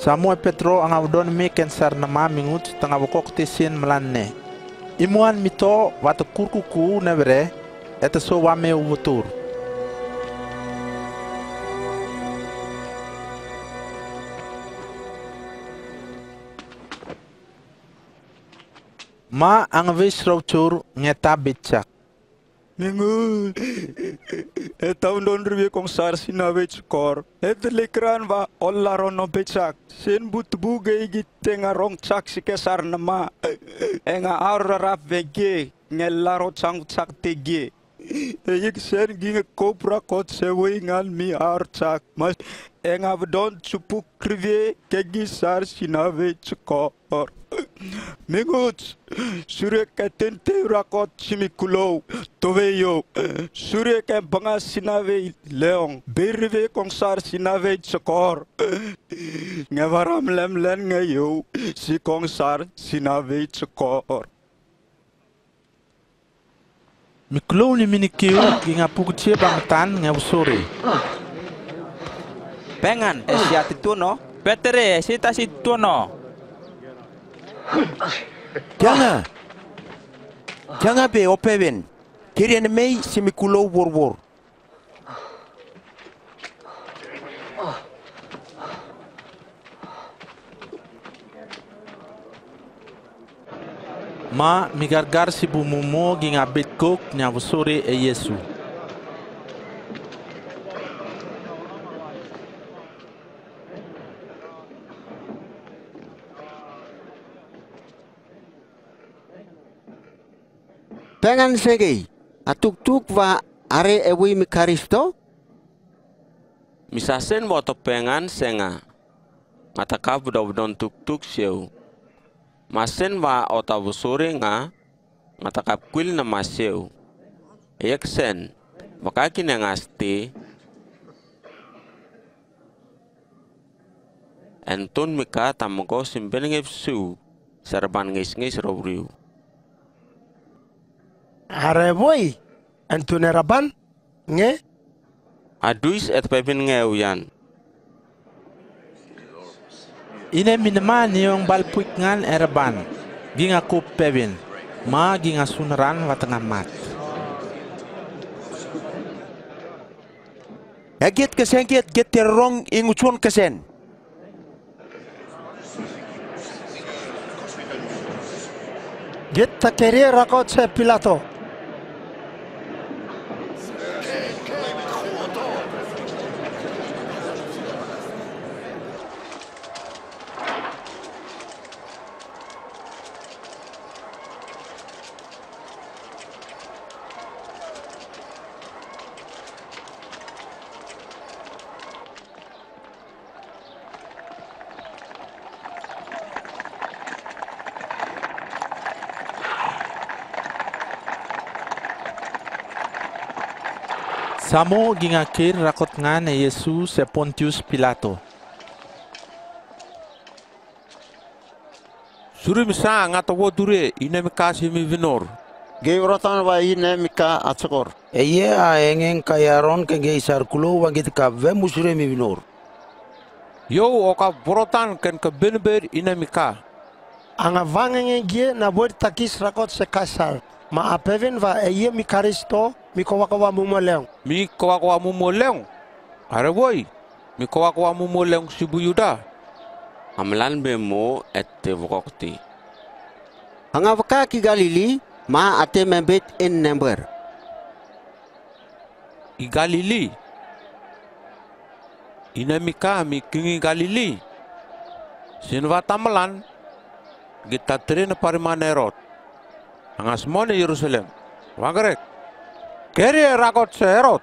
Samu e Petro ang awdon mi kensar na ma mingut tanga bukok tisin melanne. Imuan mito watu kurkuku nebre eta so wame ubutur. Ma ang rautur nge Nengu. E taw ndon rwe kong sar sina kor. E dle kran va olla ron no pechak. Sen but buge igi te rong chak si sar nama. E nga arra rap vege. Nge laro chang chak te. Eyik sen ginga kopra kot sewe ngal mi ar cak. Mas enga don cupuk krive kegi sar sinawe cukor. Mingut, sure ka tente rakot simikulo, toveyo, sure ka banga sinave leong, berve kongsar sinave chokor. Ngavaram lem len ngayo, si kongsar sinave chokor. Miklo ni minikiu ginga pugche bang tan nge usore. Pengan, esiati tuno. Petere, sita si tuno. Jangan. Jangan be opeven. Kirian mei Ma migargar si bumumo ginga bitkok nya usore e Yesu. Pengan segi, atuk-tuk va are ewi mikaristo? Misasen moto pengan senga. Ngata ka buda budon tuk tuk siu. Masen wa ota busure nga ngata kap kwil na maseu. Eyek sen, bakaki na ngasti. Entun mika tamuko simpen ngep su serban ngis ngis robriu. Are boy, antune raban, nge, Aduis et pepin ngeu Ine minema niyong balpuik ngan erban. Ginga kup pevin. Ma ginga sunran watengah mat. Agit kesen git git terong inguchon kesen. get takeri rakot se pilato. Samo ginga kir rakot ngan e Yesu se Pontius Pilato. Suri misa ngata wo dure ine mi kasi mi vinor. Ge urotan wa ine mika atsakor. Eye a engen kayaron ke ge isar kulo wangit ka ve musure mi binor. Yo oka borotan ken ke benber ine mi ka. Anga vangenge gie na buat takis rakot se kasar. Ma apeven va eye mikaristo Mi kawa kawa mumo leong. Are boy. Mi kawa kawa mumo leong sibu yuda. Amlan be mo et te vokokti. Hanga vaka ki Galili, ma ate membet in number. I Galili. Ine mi ka mi kingi Galili. Sinwa tamalan. Kita trin parimanerot. Angas mo ni Jerusalem. Kerje rakotse erot.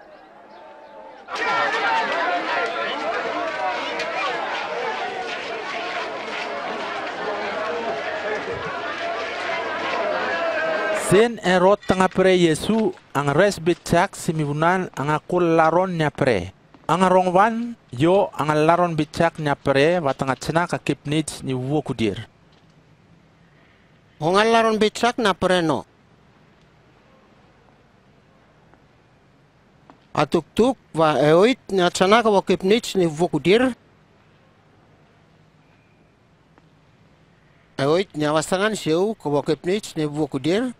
Sen erot tanga pre Yesu ang res bitak simibunan ang akul laron niya pre. Ang rong yo ang laron bitak niya pre watang at sina kakipnits ni wukudir. Ang laron bitak na pre no. Va eoit na tsanaka wa kipnich ni vokudir. Eoit nyawastangan siu ka wa kipnich ni vokudir.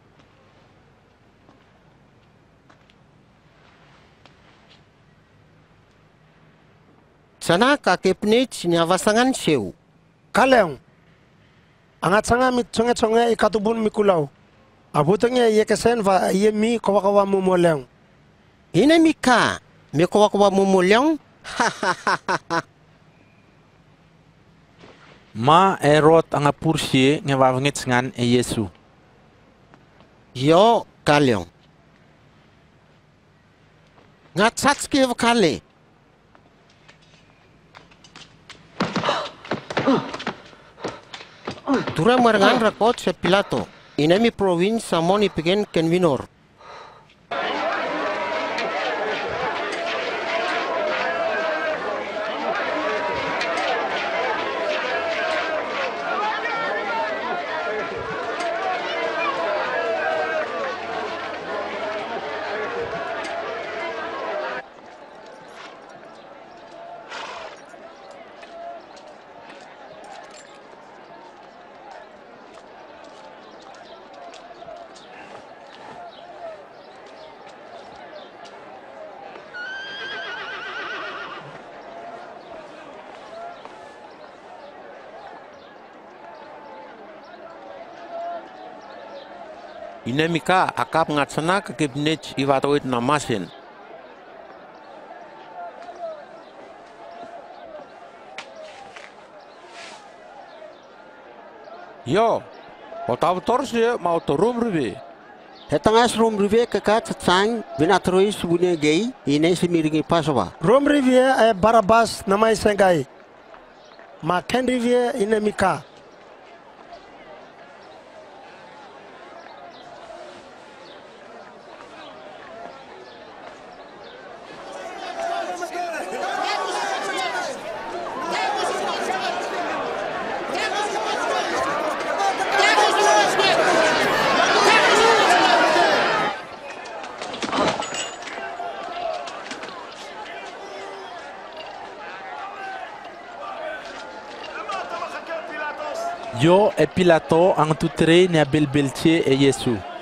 Sana ka kipnich nyawastangan siu. Kaleng. Angat sanga mit ikatubun mikulau. Abutenge ye kesen va ye mi kawa kawa mumoleng. Ina mika, mi kawa kawa mumoleng. Ma erot ang apursie nga wawangits ngan e Yesu. Yo kalyong. Ngat satski kale. Tura marangan rakot sa Pilato. Inami province sa moni pigen ken minor. Inemika akap ngat sana ka kipnich iwatoit na masin. Yo, otaw torse mau torum ribe. Hetangas rum rive kakat tsang binatrois bune gay ine simiringi paswa. Rom rivie e barabas namai sengai. Ma ken rivie ine mika. Yo e Pilato ang tutre ni abelbelche e Yesu.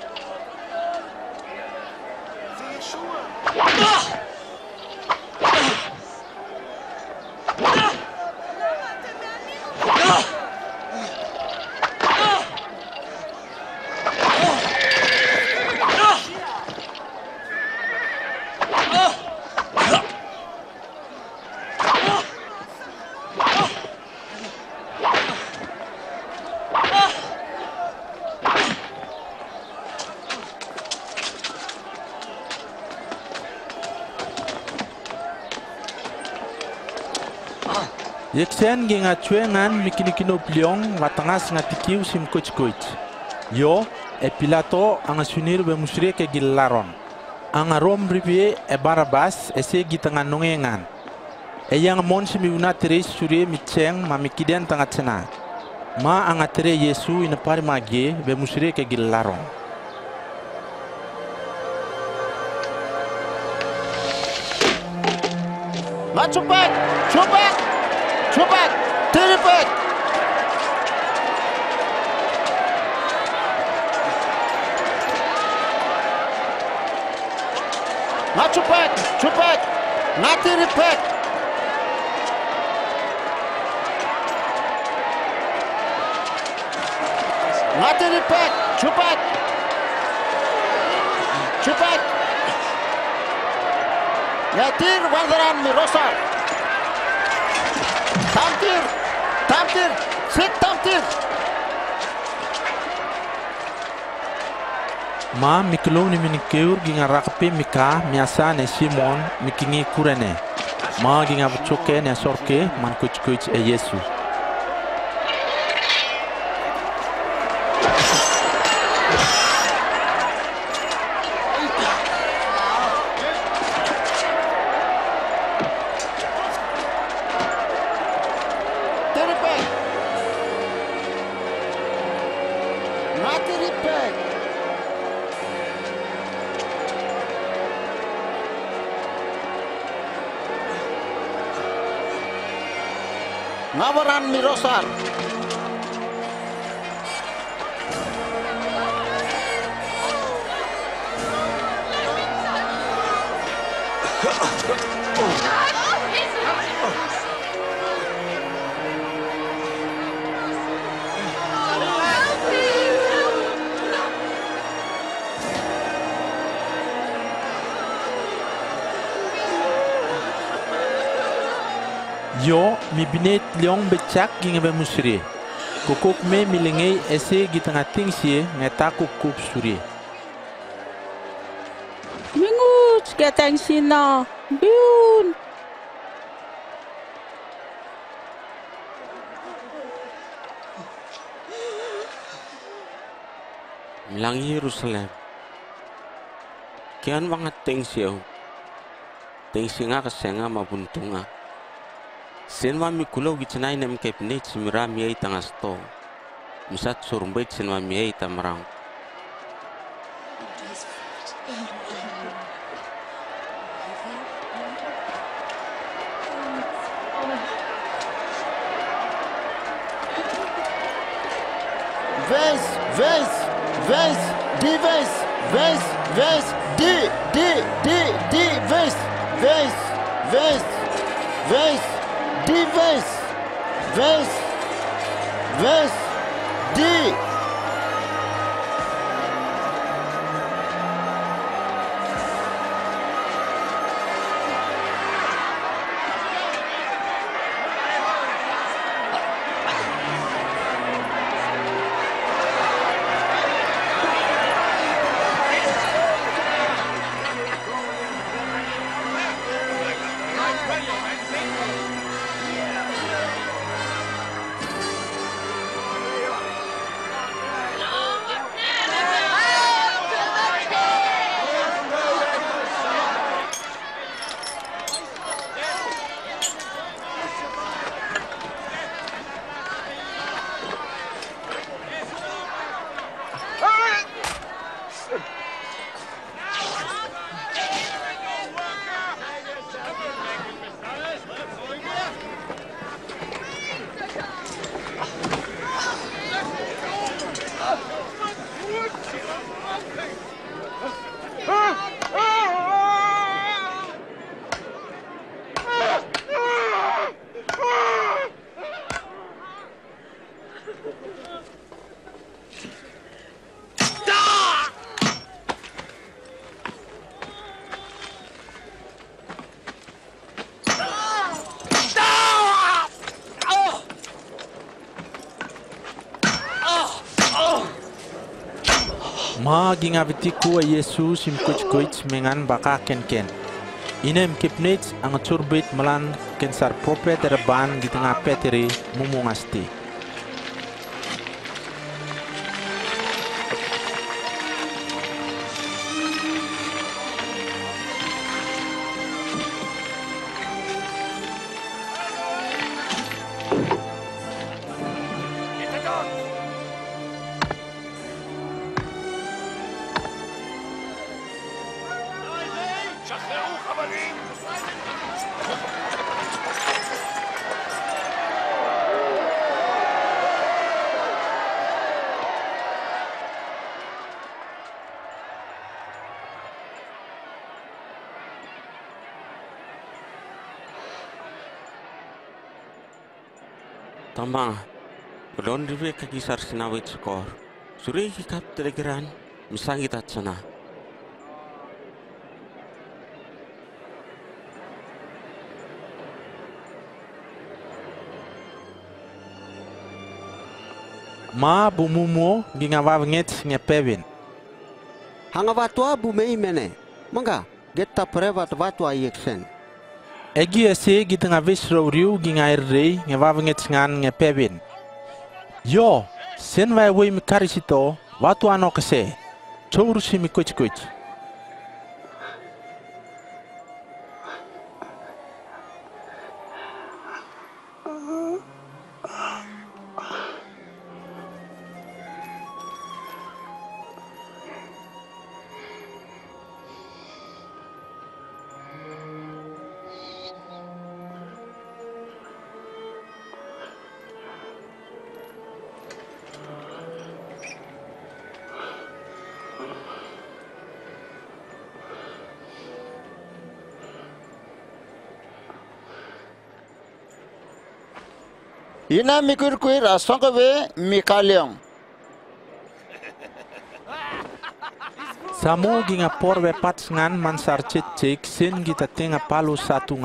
Nga chwengan mikinikino pliong watangas nga tikiu sim coach coach. Yo e Pilato ang sunir be musre ke gilaron. Ang rom rivie e barabas e se gitanga nongengan. E yang mon simi una teres sure micheng ma mikiden tanga. Ma ang atere Yesu ina pari mage be musre ke Did it back. Not to back. To back. Not did it back. Not did it back. To back. To back. Yatir Valderan Mirosar. Tamtir, sit tamtir. Ma miklo ni minikeur ginga rakpe mika miasa ne Simon mikingi kurene. Ma ginga buchoke ne sorke man kuch kuch e Yesu. Mi binet liong becak ginga be musri. Kukuk me milengei ese gitanga tingsie ngeta kukup suri. Mingut geteng sina. Biun. Milang Yerusalem. Kian wangat ting siyo. Ting singa kasenga mabuntunga. Sen wa mi kulo gichanai nem kep ne chimira mi ai tangas to. Misat surumbait sen wa mi ai tamarang. Vez, vez, vez, di vez, vez, vez, di, di, di, di, vez, vez, vez, vez, di vez, vez, vez, di. Ginga vitiku a Yesus im kuch kuch mengan baka ken ken. Inem kipnit ang turbit melan kensar propet erban di tengah peteri mumungasti. Tama, belon ribe kakisar sinawit skor. Suri hikap telegeran, misangit at sana. Ma bumumo nge pevin. Hanga vatua bumei mene. Mangga, geta preva vatua yeksen. Egi ese gita nga vis riu ginga irrei nge wawnget ngan nge pevin. Yo, sen vai wei mi karisito watu ano kese. Chouru si mi kuch ina mikwirkwir asongawe mikaliong. Samu ginga porwe pats ngan mansar cek sin kita tenga palu satu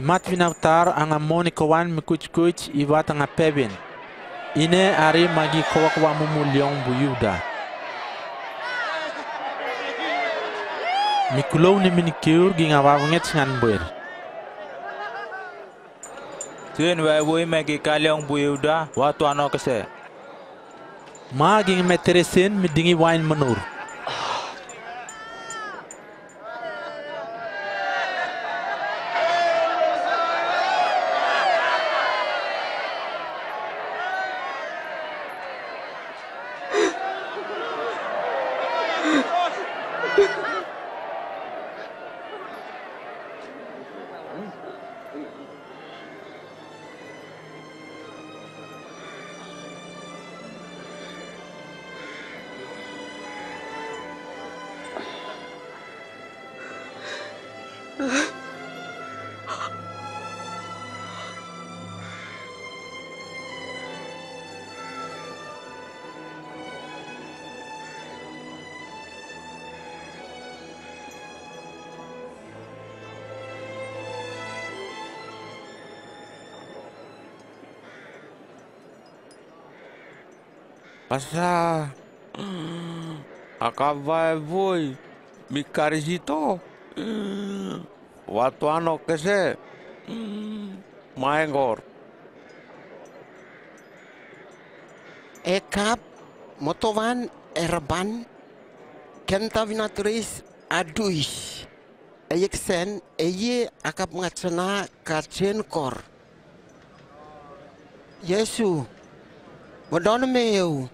ngan. Mimat vinavtar ang amoni kawan mikuch kuch iwa tanga pebin. Ine ari magi kawak wa mumulyong buyuda. Mikulow ni minikur ginga wawanget ngan buir. Tuin wa woi magi kalyong buyuda watu ano kese. Ma ginga meteresin midingi wain menur. Pasa. Acaba voi. Mi carisito. Watu ano kese. Maengor. Ekap, motovan, erban, kenta vinaturis aduis. Eyeksen, eye akap ngatsana kachen kor. Yesu, wadon meu,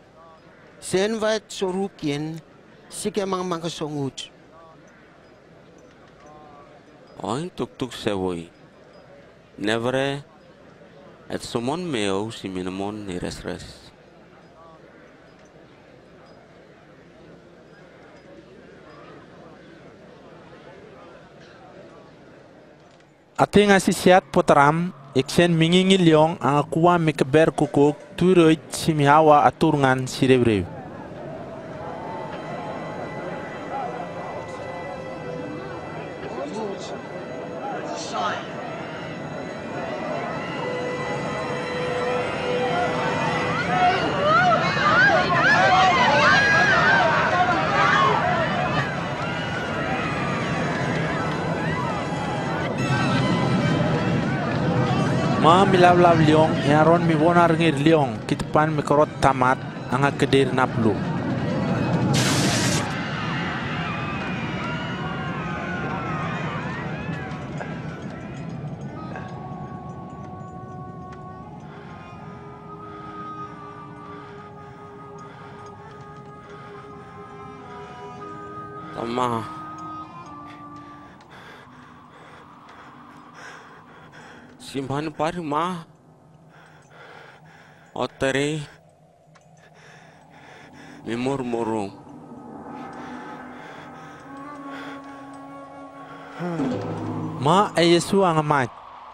sen vat sorukien, sige mang mang kasongut. Oin tuk tuk sewoi. Nevere. Et sumon meo si minamon ni res res. Ate nga si siat potram, iksen mingingi liong ang akuwa mikaber kukuk turoy simihawa aturungan sirew Ma milawlaw liong, yaron mi wonar ngir liong, kitpan mi korot tamat, ang kedir naplu. Tama. Simhan pari ma. Otere. Mimur murung. Ma e Yesu ang amat.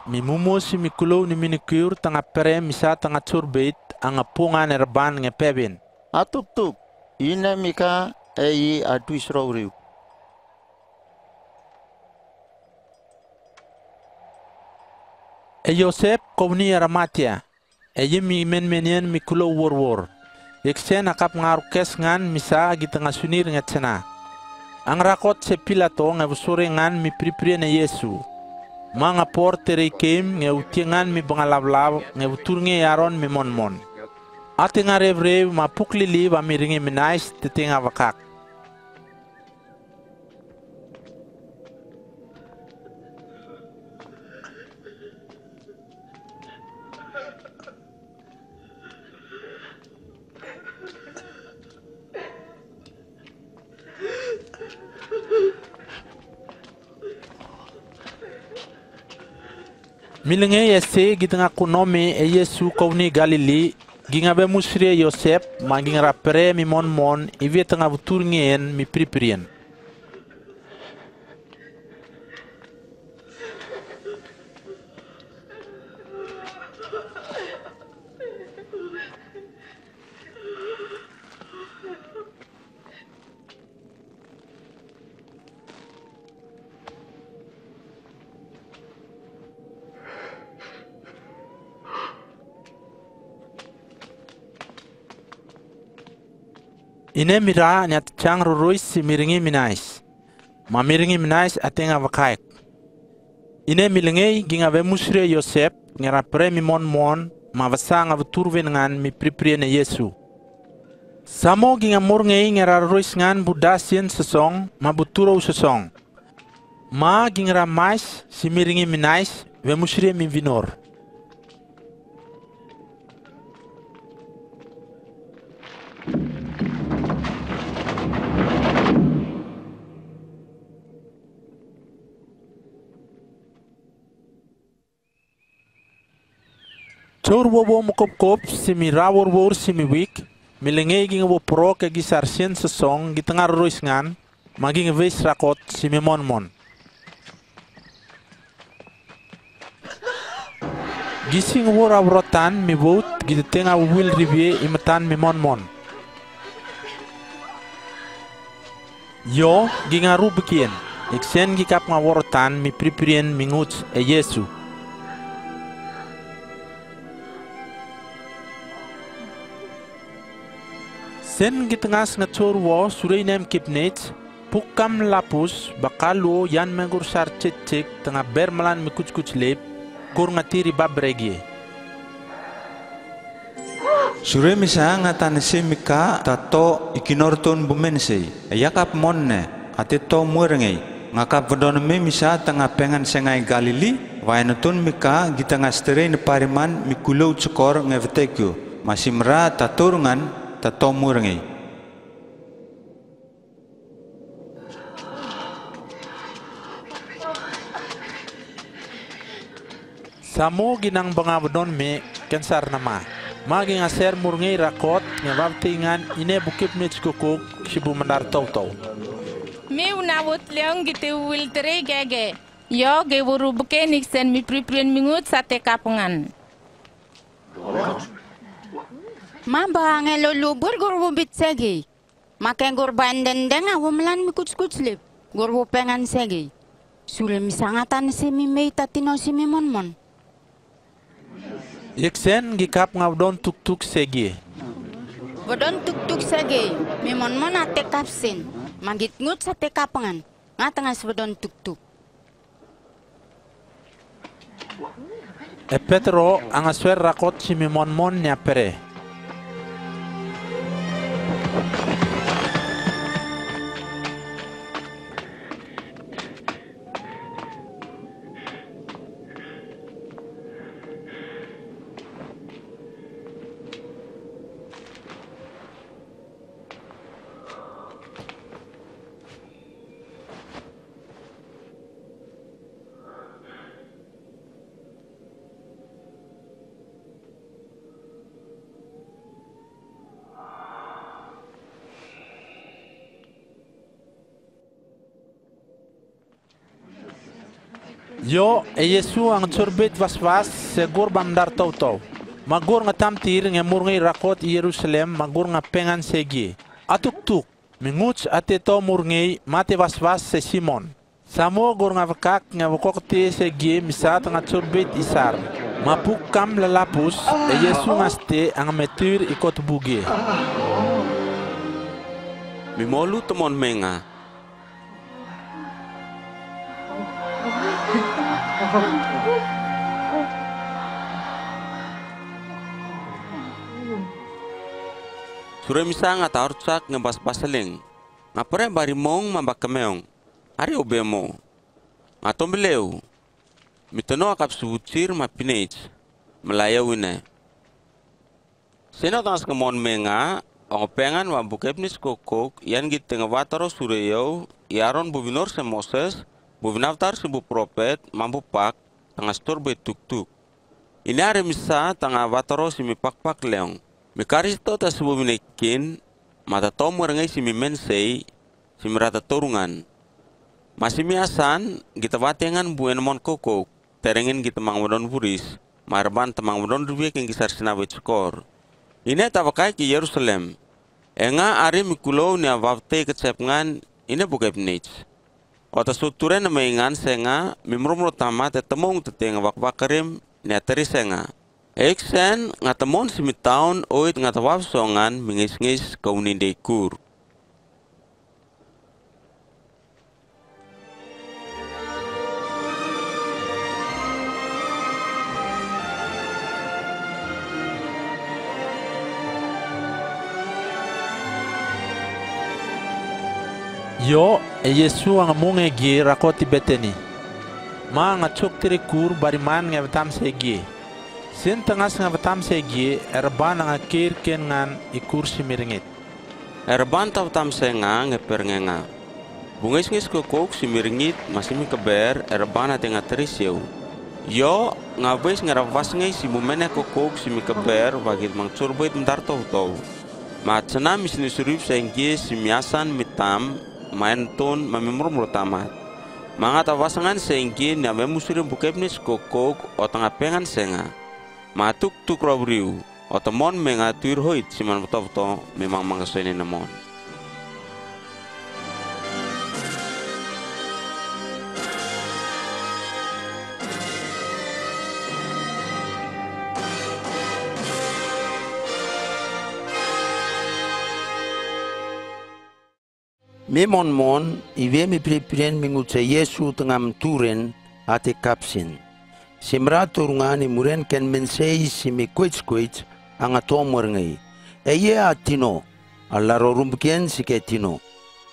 Mi mumo si mi kulo ni minikur tanga pere misa tanga turbeit ang pungan erban nge pebin. Atuk tuk, ina mika aduis rawriu. Yosep kovni aramatia. E ye mi men menien mi kulo wor wor. Yeksen akap ngaru kes ngan misa agi tanga sunir nge tsena. Ang rakot se pilato nge busure ngan mi pripri na Yesu. Mga por tere kem nge utiengan mi bangalablaw nge butur nge yaron mi mon mon. Ate nga rev rev ma puklili wa mi ringi minais tetenga wakak. Milenge yese gitanga kunome e Yesu kauni Galili ginga be musre Yosef ma ginga rapere mi mon mon ivi tanga butur ngien mi priprien. Ine mira nyat chang ruruis si miringi minais. Ma miringi minais atenga vakaik. Ine milingei ginga ve musre yosep ngera pre mi mon mon ma vasanga vuturve ngan mi priprie ne Yesu. Samo ginga murngei ngera ruruis ngan budasien sesong ma buturo sesong. Ma gingra mais si miringi minais ve musre mi vinor. Chor wo wo mo kop kop si mi rawor wor si mi wik milenge ginga wo pro ke gisar sien se song gi tengar rois ngan magi nge ves rakot si mi mon mon. Gising wo rawrotan mi wot gi tenga wil rivie imatan mi mon mon. Yo ginga rubikien iksen gi kap nga worotan mi priprien minguts e Yesu. Sen gitengas ngacor wo suray nem kipnet pukam lapus bakalo yan mengur sar cecek tengah bermelan mikuc kuc lep kur ngatiri babregi. Sure misa ngatan semika tato ikinorton bumense yakap monne ate to muerngei ngakap vedon me misa tengah pengan sengai Galili wainutun mika gitanga stere pariman mikulo cekor ngevetekyo masih mera taturungan tato muerngei Samo ginang bangabdon me kensar nama. Magi ngaser murngei rakot ngababtingan ine bukip me cikukuk sibu mandar tau tau. Mi unawut leong gitu wil tere gege. Yo ge wuru buke niksen mi priprien mingut sate kapungan. Mamba ngelo lubur gurbu bitsegi. Makai gurban dendeng awumlan mi kuc kuc lip. Gurbu pengan segi. Sule misangatan si mi mei tatino si mi mon mon. Iksen gikap ngabdon tuk tuk segi. Bodon tuk tuk segi. Mi mon mon ate kapsin. Magit ngut sate kapangan. Ngatangas bodon tuk tuk. E Petro angaswer rakot si mi mon mon nya Thank you. Yo, e Yesu ang was was segur bandar tau tau. Magur nga tamtir nga murngi rakot Yerusalem magur nga pengan segi. Atuk tuk, minguts ate to murngi mate was se Simon. Samo gur nga vakak nga vakok te segi misat nga surbit isar. Mapuk kam lalapus e Yesu nga ste ang metur ikot bugi. Mimolu temon menga. Sure misa nga taurtsak nga bas basaling. Nga pare bari mong mambakameong. Ari obemo. Nga tombileu. Mitono akap subutsir mapinage. Malayaw ine. Sino tangas kamon menga. Ang pengan mabukep nis kokok. Yan git nga wataro sureyaw. Iaron bubinor sa Moses. Bubinaftar si bu prophet. Mambu pak. tanga storbe tuk-tuk. Ini are misa tanga watoro si mi pak-pak leong. Mi karisto ta subu minekin, mata tomo rengai si mi mensei, si mi rata torungan. Masih mi asan, kita watengan buen mon koko, terengin kita mang wadon buris, marban temang wadon rubiak yang kisar sinawe skor. Ini tawakai ki Yerusalem. Enga ari mikulo ni avavte kecepngan ini bukai pnich. Ota suture na senga mimrumro tama te temong te tenga wak wakarim ni ateri senga. Eksen nga temon simitaun oit nga tawaf songan mingis-ngis kauninde Yo e Yesu ang munge gi rakoti beteni. Ma nga chok tiri kur bari man nga vatam se gi. Sin tangas nga vatam se gi erban nga kir ken ngan ikur si miringit. Erban taw tam senga ngeper ngenga. Bungis ngis ko kok si miringit masih mi keber erban ate nga. Yo nga wes nga ravas ngai si mumene ko kok si mi keber bagit mang curboit mdar tau. Ma tsana misni surip sa inggi si miasan mitam main ton mamimurmur tamat. Mga tawasangan sa inggi na may musirin bukebnis kokok o tangapengan senga. Matuk tuk rabriu o tamon menga tuir hoit si man beto memang mangkasoy namon. Memon mon iwe mi pripiren mingutsa Yesu tengah turen ate kapsin. Simra turungani muren ken mensei si mi kwits kwits anga tomor ngai. Eye atino alla rorumbkien si ke tino.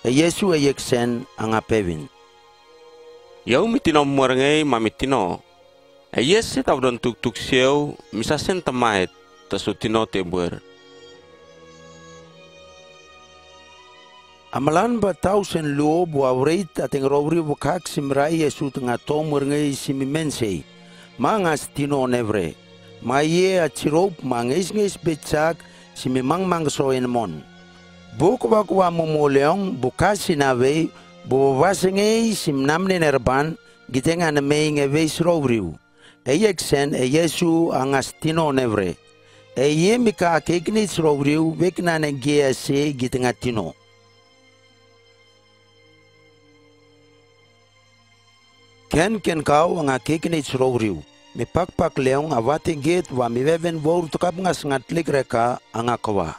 E Yesu e yeksen anga pevin. Yau mitino muarngai mamitino. E yesi tau don tuk tuk siau misa sen tamait tasutino Amalan ba tau sen luo bu aureit ateng robri bu kak simrai Yesu tengah tomor ngai si mi mensei. Mangas tino nevre. Ma ye achirop mangis ngis becak si mi mang mang soen mon. Buku baku wa momoleong buka sinawe bu wasengei sim namne nerban gitenga na mei ngeve srobriu. Eyek sen e Yesu angas tino nevre. E ye mika akekni srobriu vekna ne GSC gitenga tino. Ken ken kau ang akikini srowriu. Mi pakpak leong awati git wa mi veven vor tukap nga sngatlik reka ang akawa.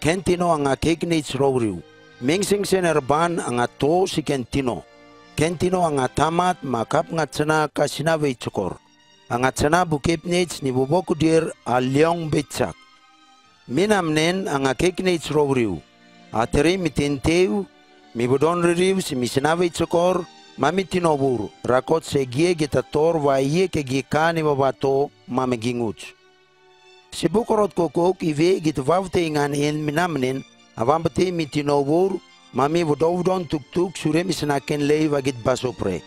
Ken tino ang akikini srowriu. Mingsing senerban ang ato si ken tino. Ken tino ang atamat makap nga tsana ka sinawe chukor. Ang atsana bukip nits ni buboku dir a leong bitsak. Minamnen ang akikini srowriu. Ateri mitinteu, mi budon ririu si mi sinawe chukor, Mami tinobur rakot segie gita tor vaie ke gikani babato mame gingut. Sibukorot kokok ive git vavte ingan en minamnen avambte mi tinobur mami vodovdon tuktuk sure misnaken leiva git basopre.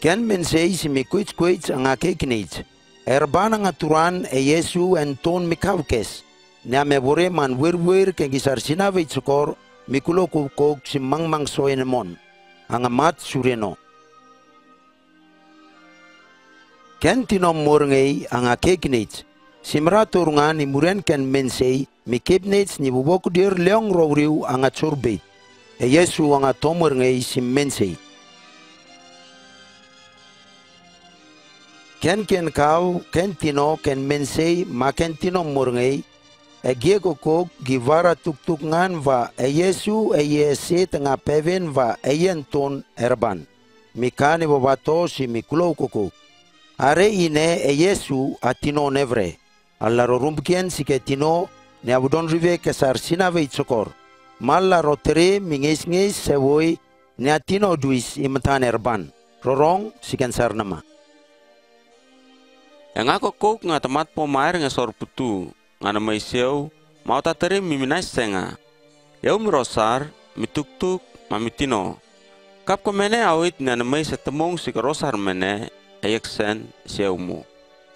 Ken men seis mi kuits kuits angakeknits. Erban angaturan e Yesu en ton mikavkes. Ne amebore man wirwir ke gisarsinavitsukor mikulo kukog si mangmang soenemon, ang amat sureno. Ken tinom murngay ang akeknits, simra turungan ni muren ken mensei, mi ni bubok dir leong rowriw ang atsurbit. E Yesu ang atomurngay si mensei. Ken ken kau, ken tino, ken mensei, ma ken tinom murngay, Egie kokok givara tuk-tuk ngan va e Yesu e Yese tengah peven va e yenton erban. Mikani babato si mikulo kokok. Are ine e Yesu atino nevre. Alla rorumpkien si ke tino ne abudon rive kesar sinave itzokor. Malla rotere mingis ngis sewoi ne atino duis imatan erban. Rorong si kensar nama. Yang ako kok nga tamat po maer nga sor putu ngana mai seu mau ta tere miminai senga. Mirosar mituk-tuk mamitino. Kap kemene awit na namay sa temong si karosar mene ayaksen siya umu.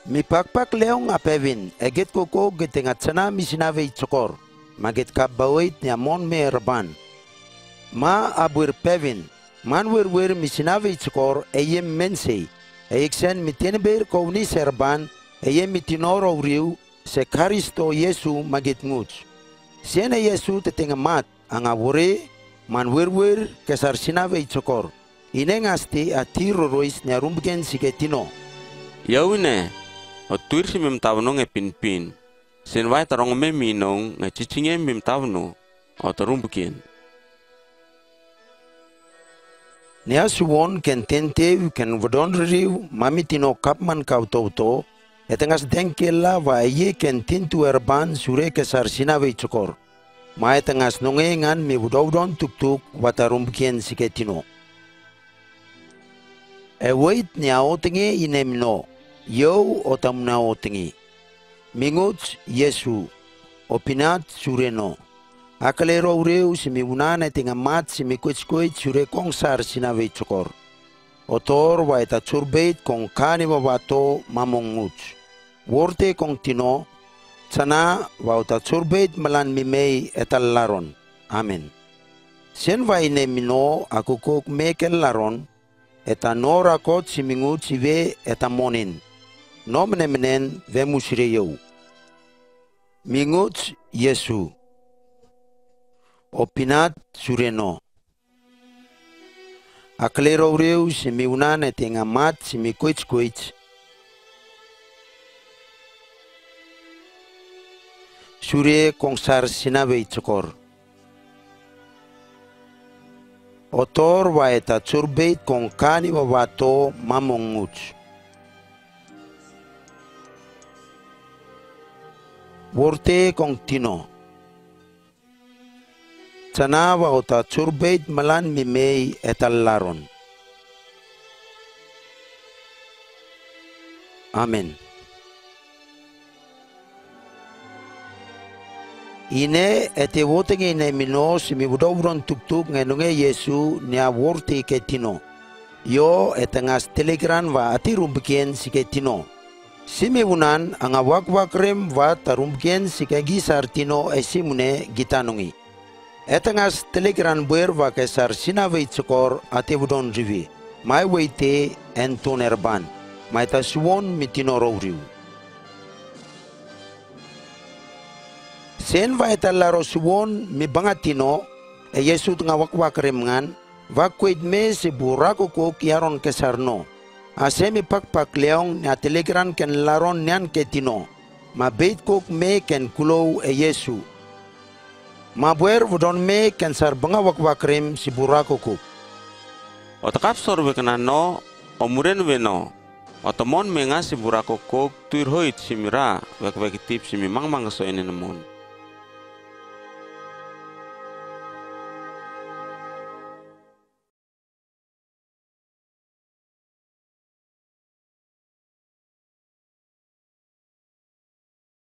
Mi pakpak leong a pevin, eget koko getengat sana mi sinave tsokor, maget kap bawait ni amon me raban. Ma abuir pevin, man wer wer mi sinave tsokor eyem mensei, eyeksen mi teneber kovni serban, eyem mi tinoro riu, se Karisto Yesu maget nguts. Siena Yesu tetengamat, ang abure, man wer wer kesar sinave tsokor. Ine ngasti a tiro rois ni arumbgen siketino. Yaune, o tuir si mim tawno nge pinpin. Sin vai tarong me minong nge cicingin mim tawno o tarumbukin. Nia suwon ken tentew ken vodon riu mami tino kapman kau toto etengas denkela va ye ken tintu erban sure kesar sinave chokor. Ma etengas nongengan mi vododon tuk-tuk watarumbkien siketino. E wait nia otinge inemno, yo otamna otingi. Mingut Yesu, opinat sureno. Akalero ureu si mi unana tinga mat si mi kuch kuch sure kong sar sinave chokor. Otor wa eta churbeit kong kani babato mamonguch. worte kong tino tsana wauta churbeit malan mimei etallaron amen. Sen vaine mino akukok mekellaron eta nora ko simingu sive eta monin nomne menen vemusire yeu. Mingut yesu. Opinat sureno. Akleroureu simiunan etengamat simikoitskoits Sure kongsar sinabe chokor. Otor wa eta churbeit kong kani babato mamonguch. Worte kong tino. Tsanawa ota churbeit malan mimei etalaron. Amen. Ine ete wote ngi ne minos mi budo buron tuk tuk ngi nunge Yesu ni awurti ke. Yo etengas telegram va ati rumbkien si. Simi bunan anga wak wak va tarumbkien si tino esimune gitanungi. Etengas telegram buer va kesar sina vei tsukor ate budon rivi. Mai weite entonerban. Mai ta suwon mi tino. Sen va eta laro suwon mi bangatino e Yesu nga wak-wak rem ngan va kwed me si burako ko kiaron kesarno. Ase mi pak-pak leong ni telegran ken laron nian ketino. Ma beit kok me ken kulow e Yesu. Mabuer budon me ken sar banga wak-wak rem si burako ko. O takap sorbe no, o muren weno. O tamon menga si burako kok tuir hoit si mira, wek wek tip si mi mang mang so ene namon.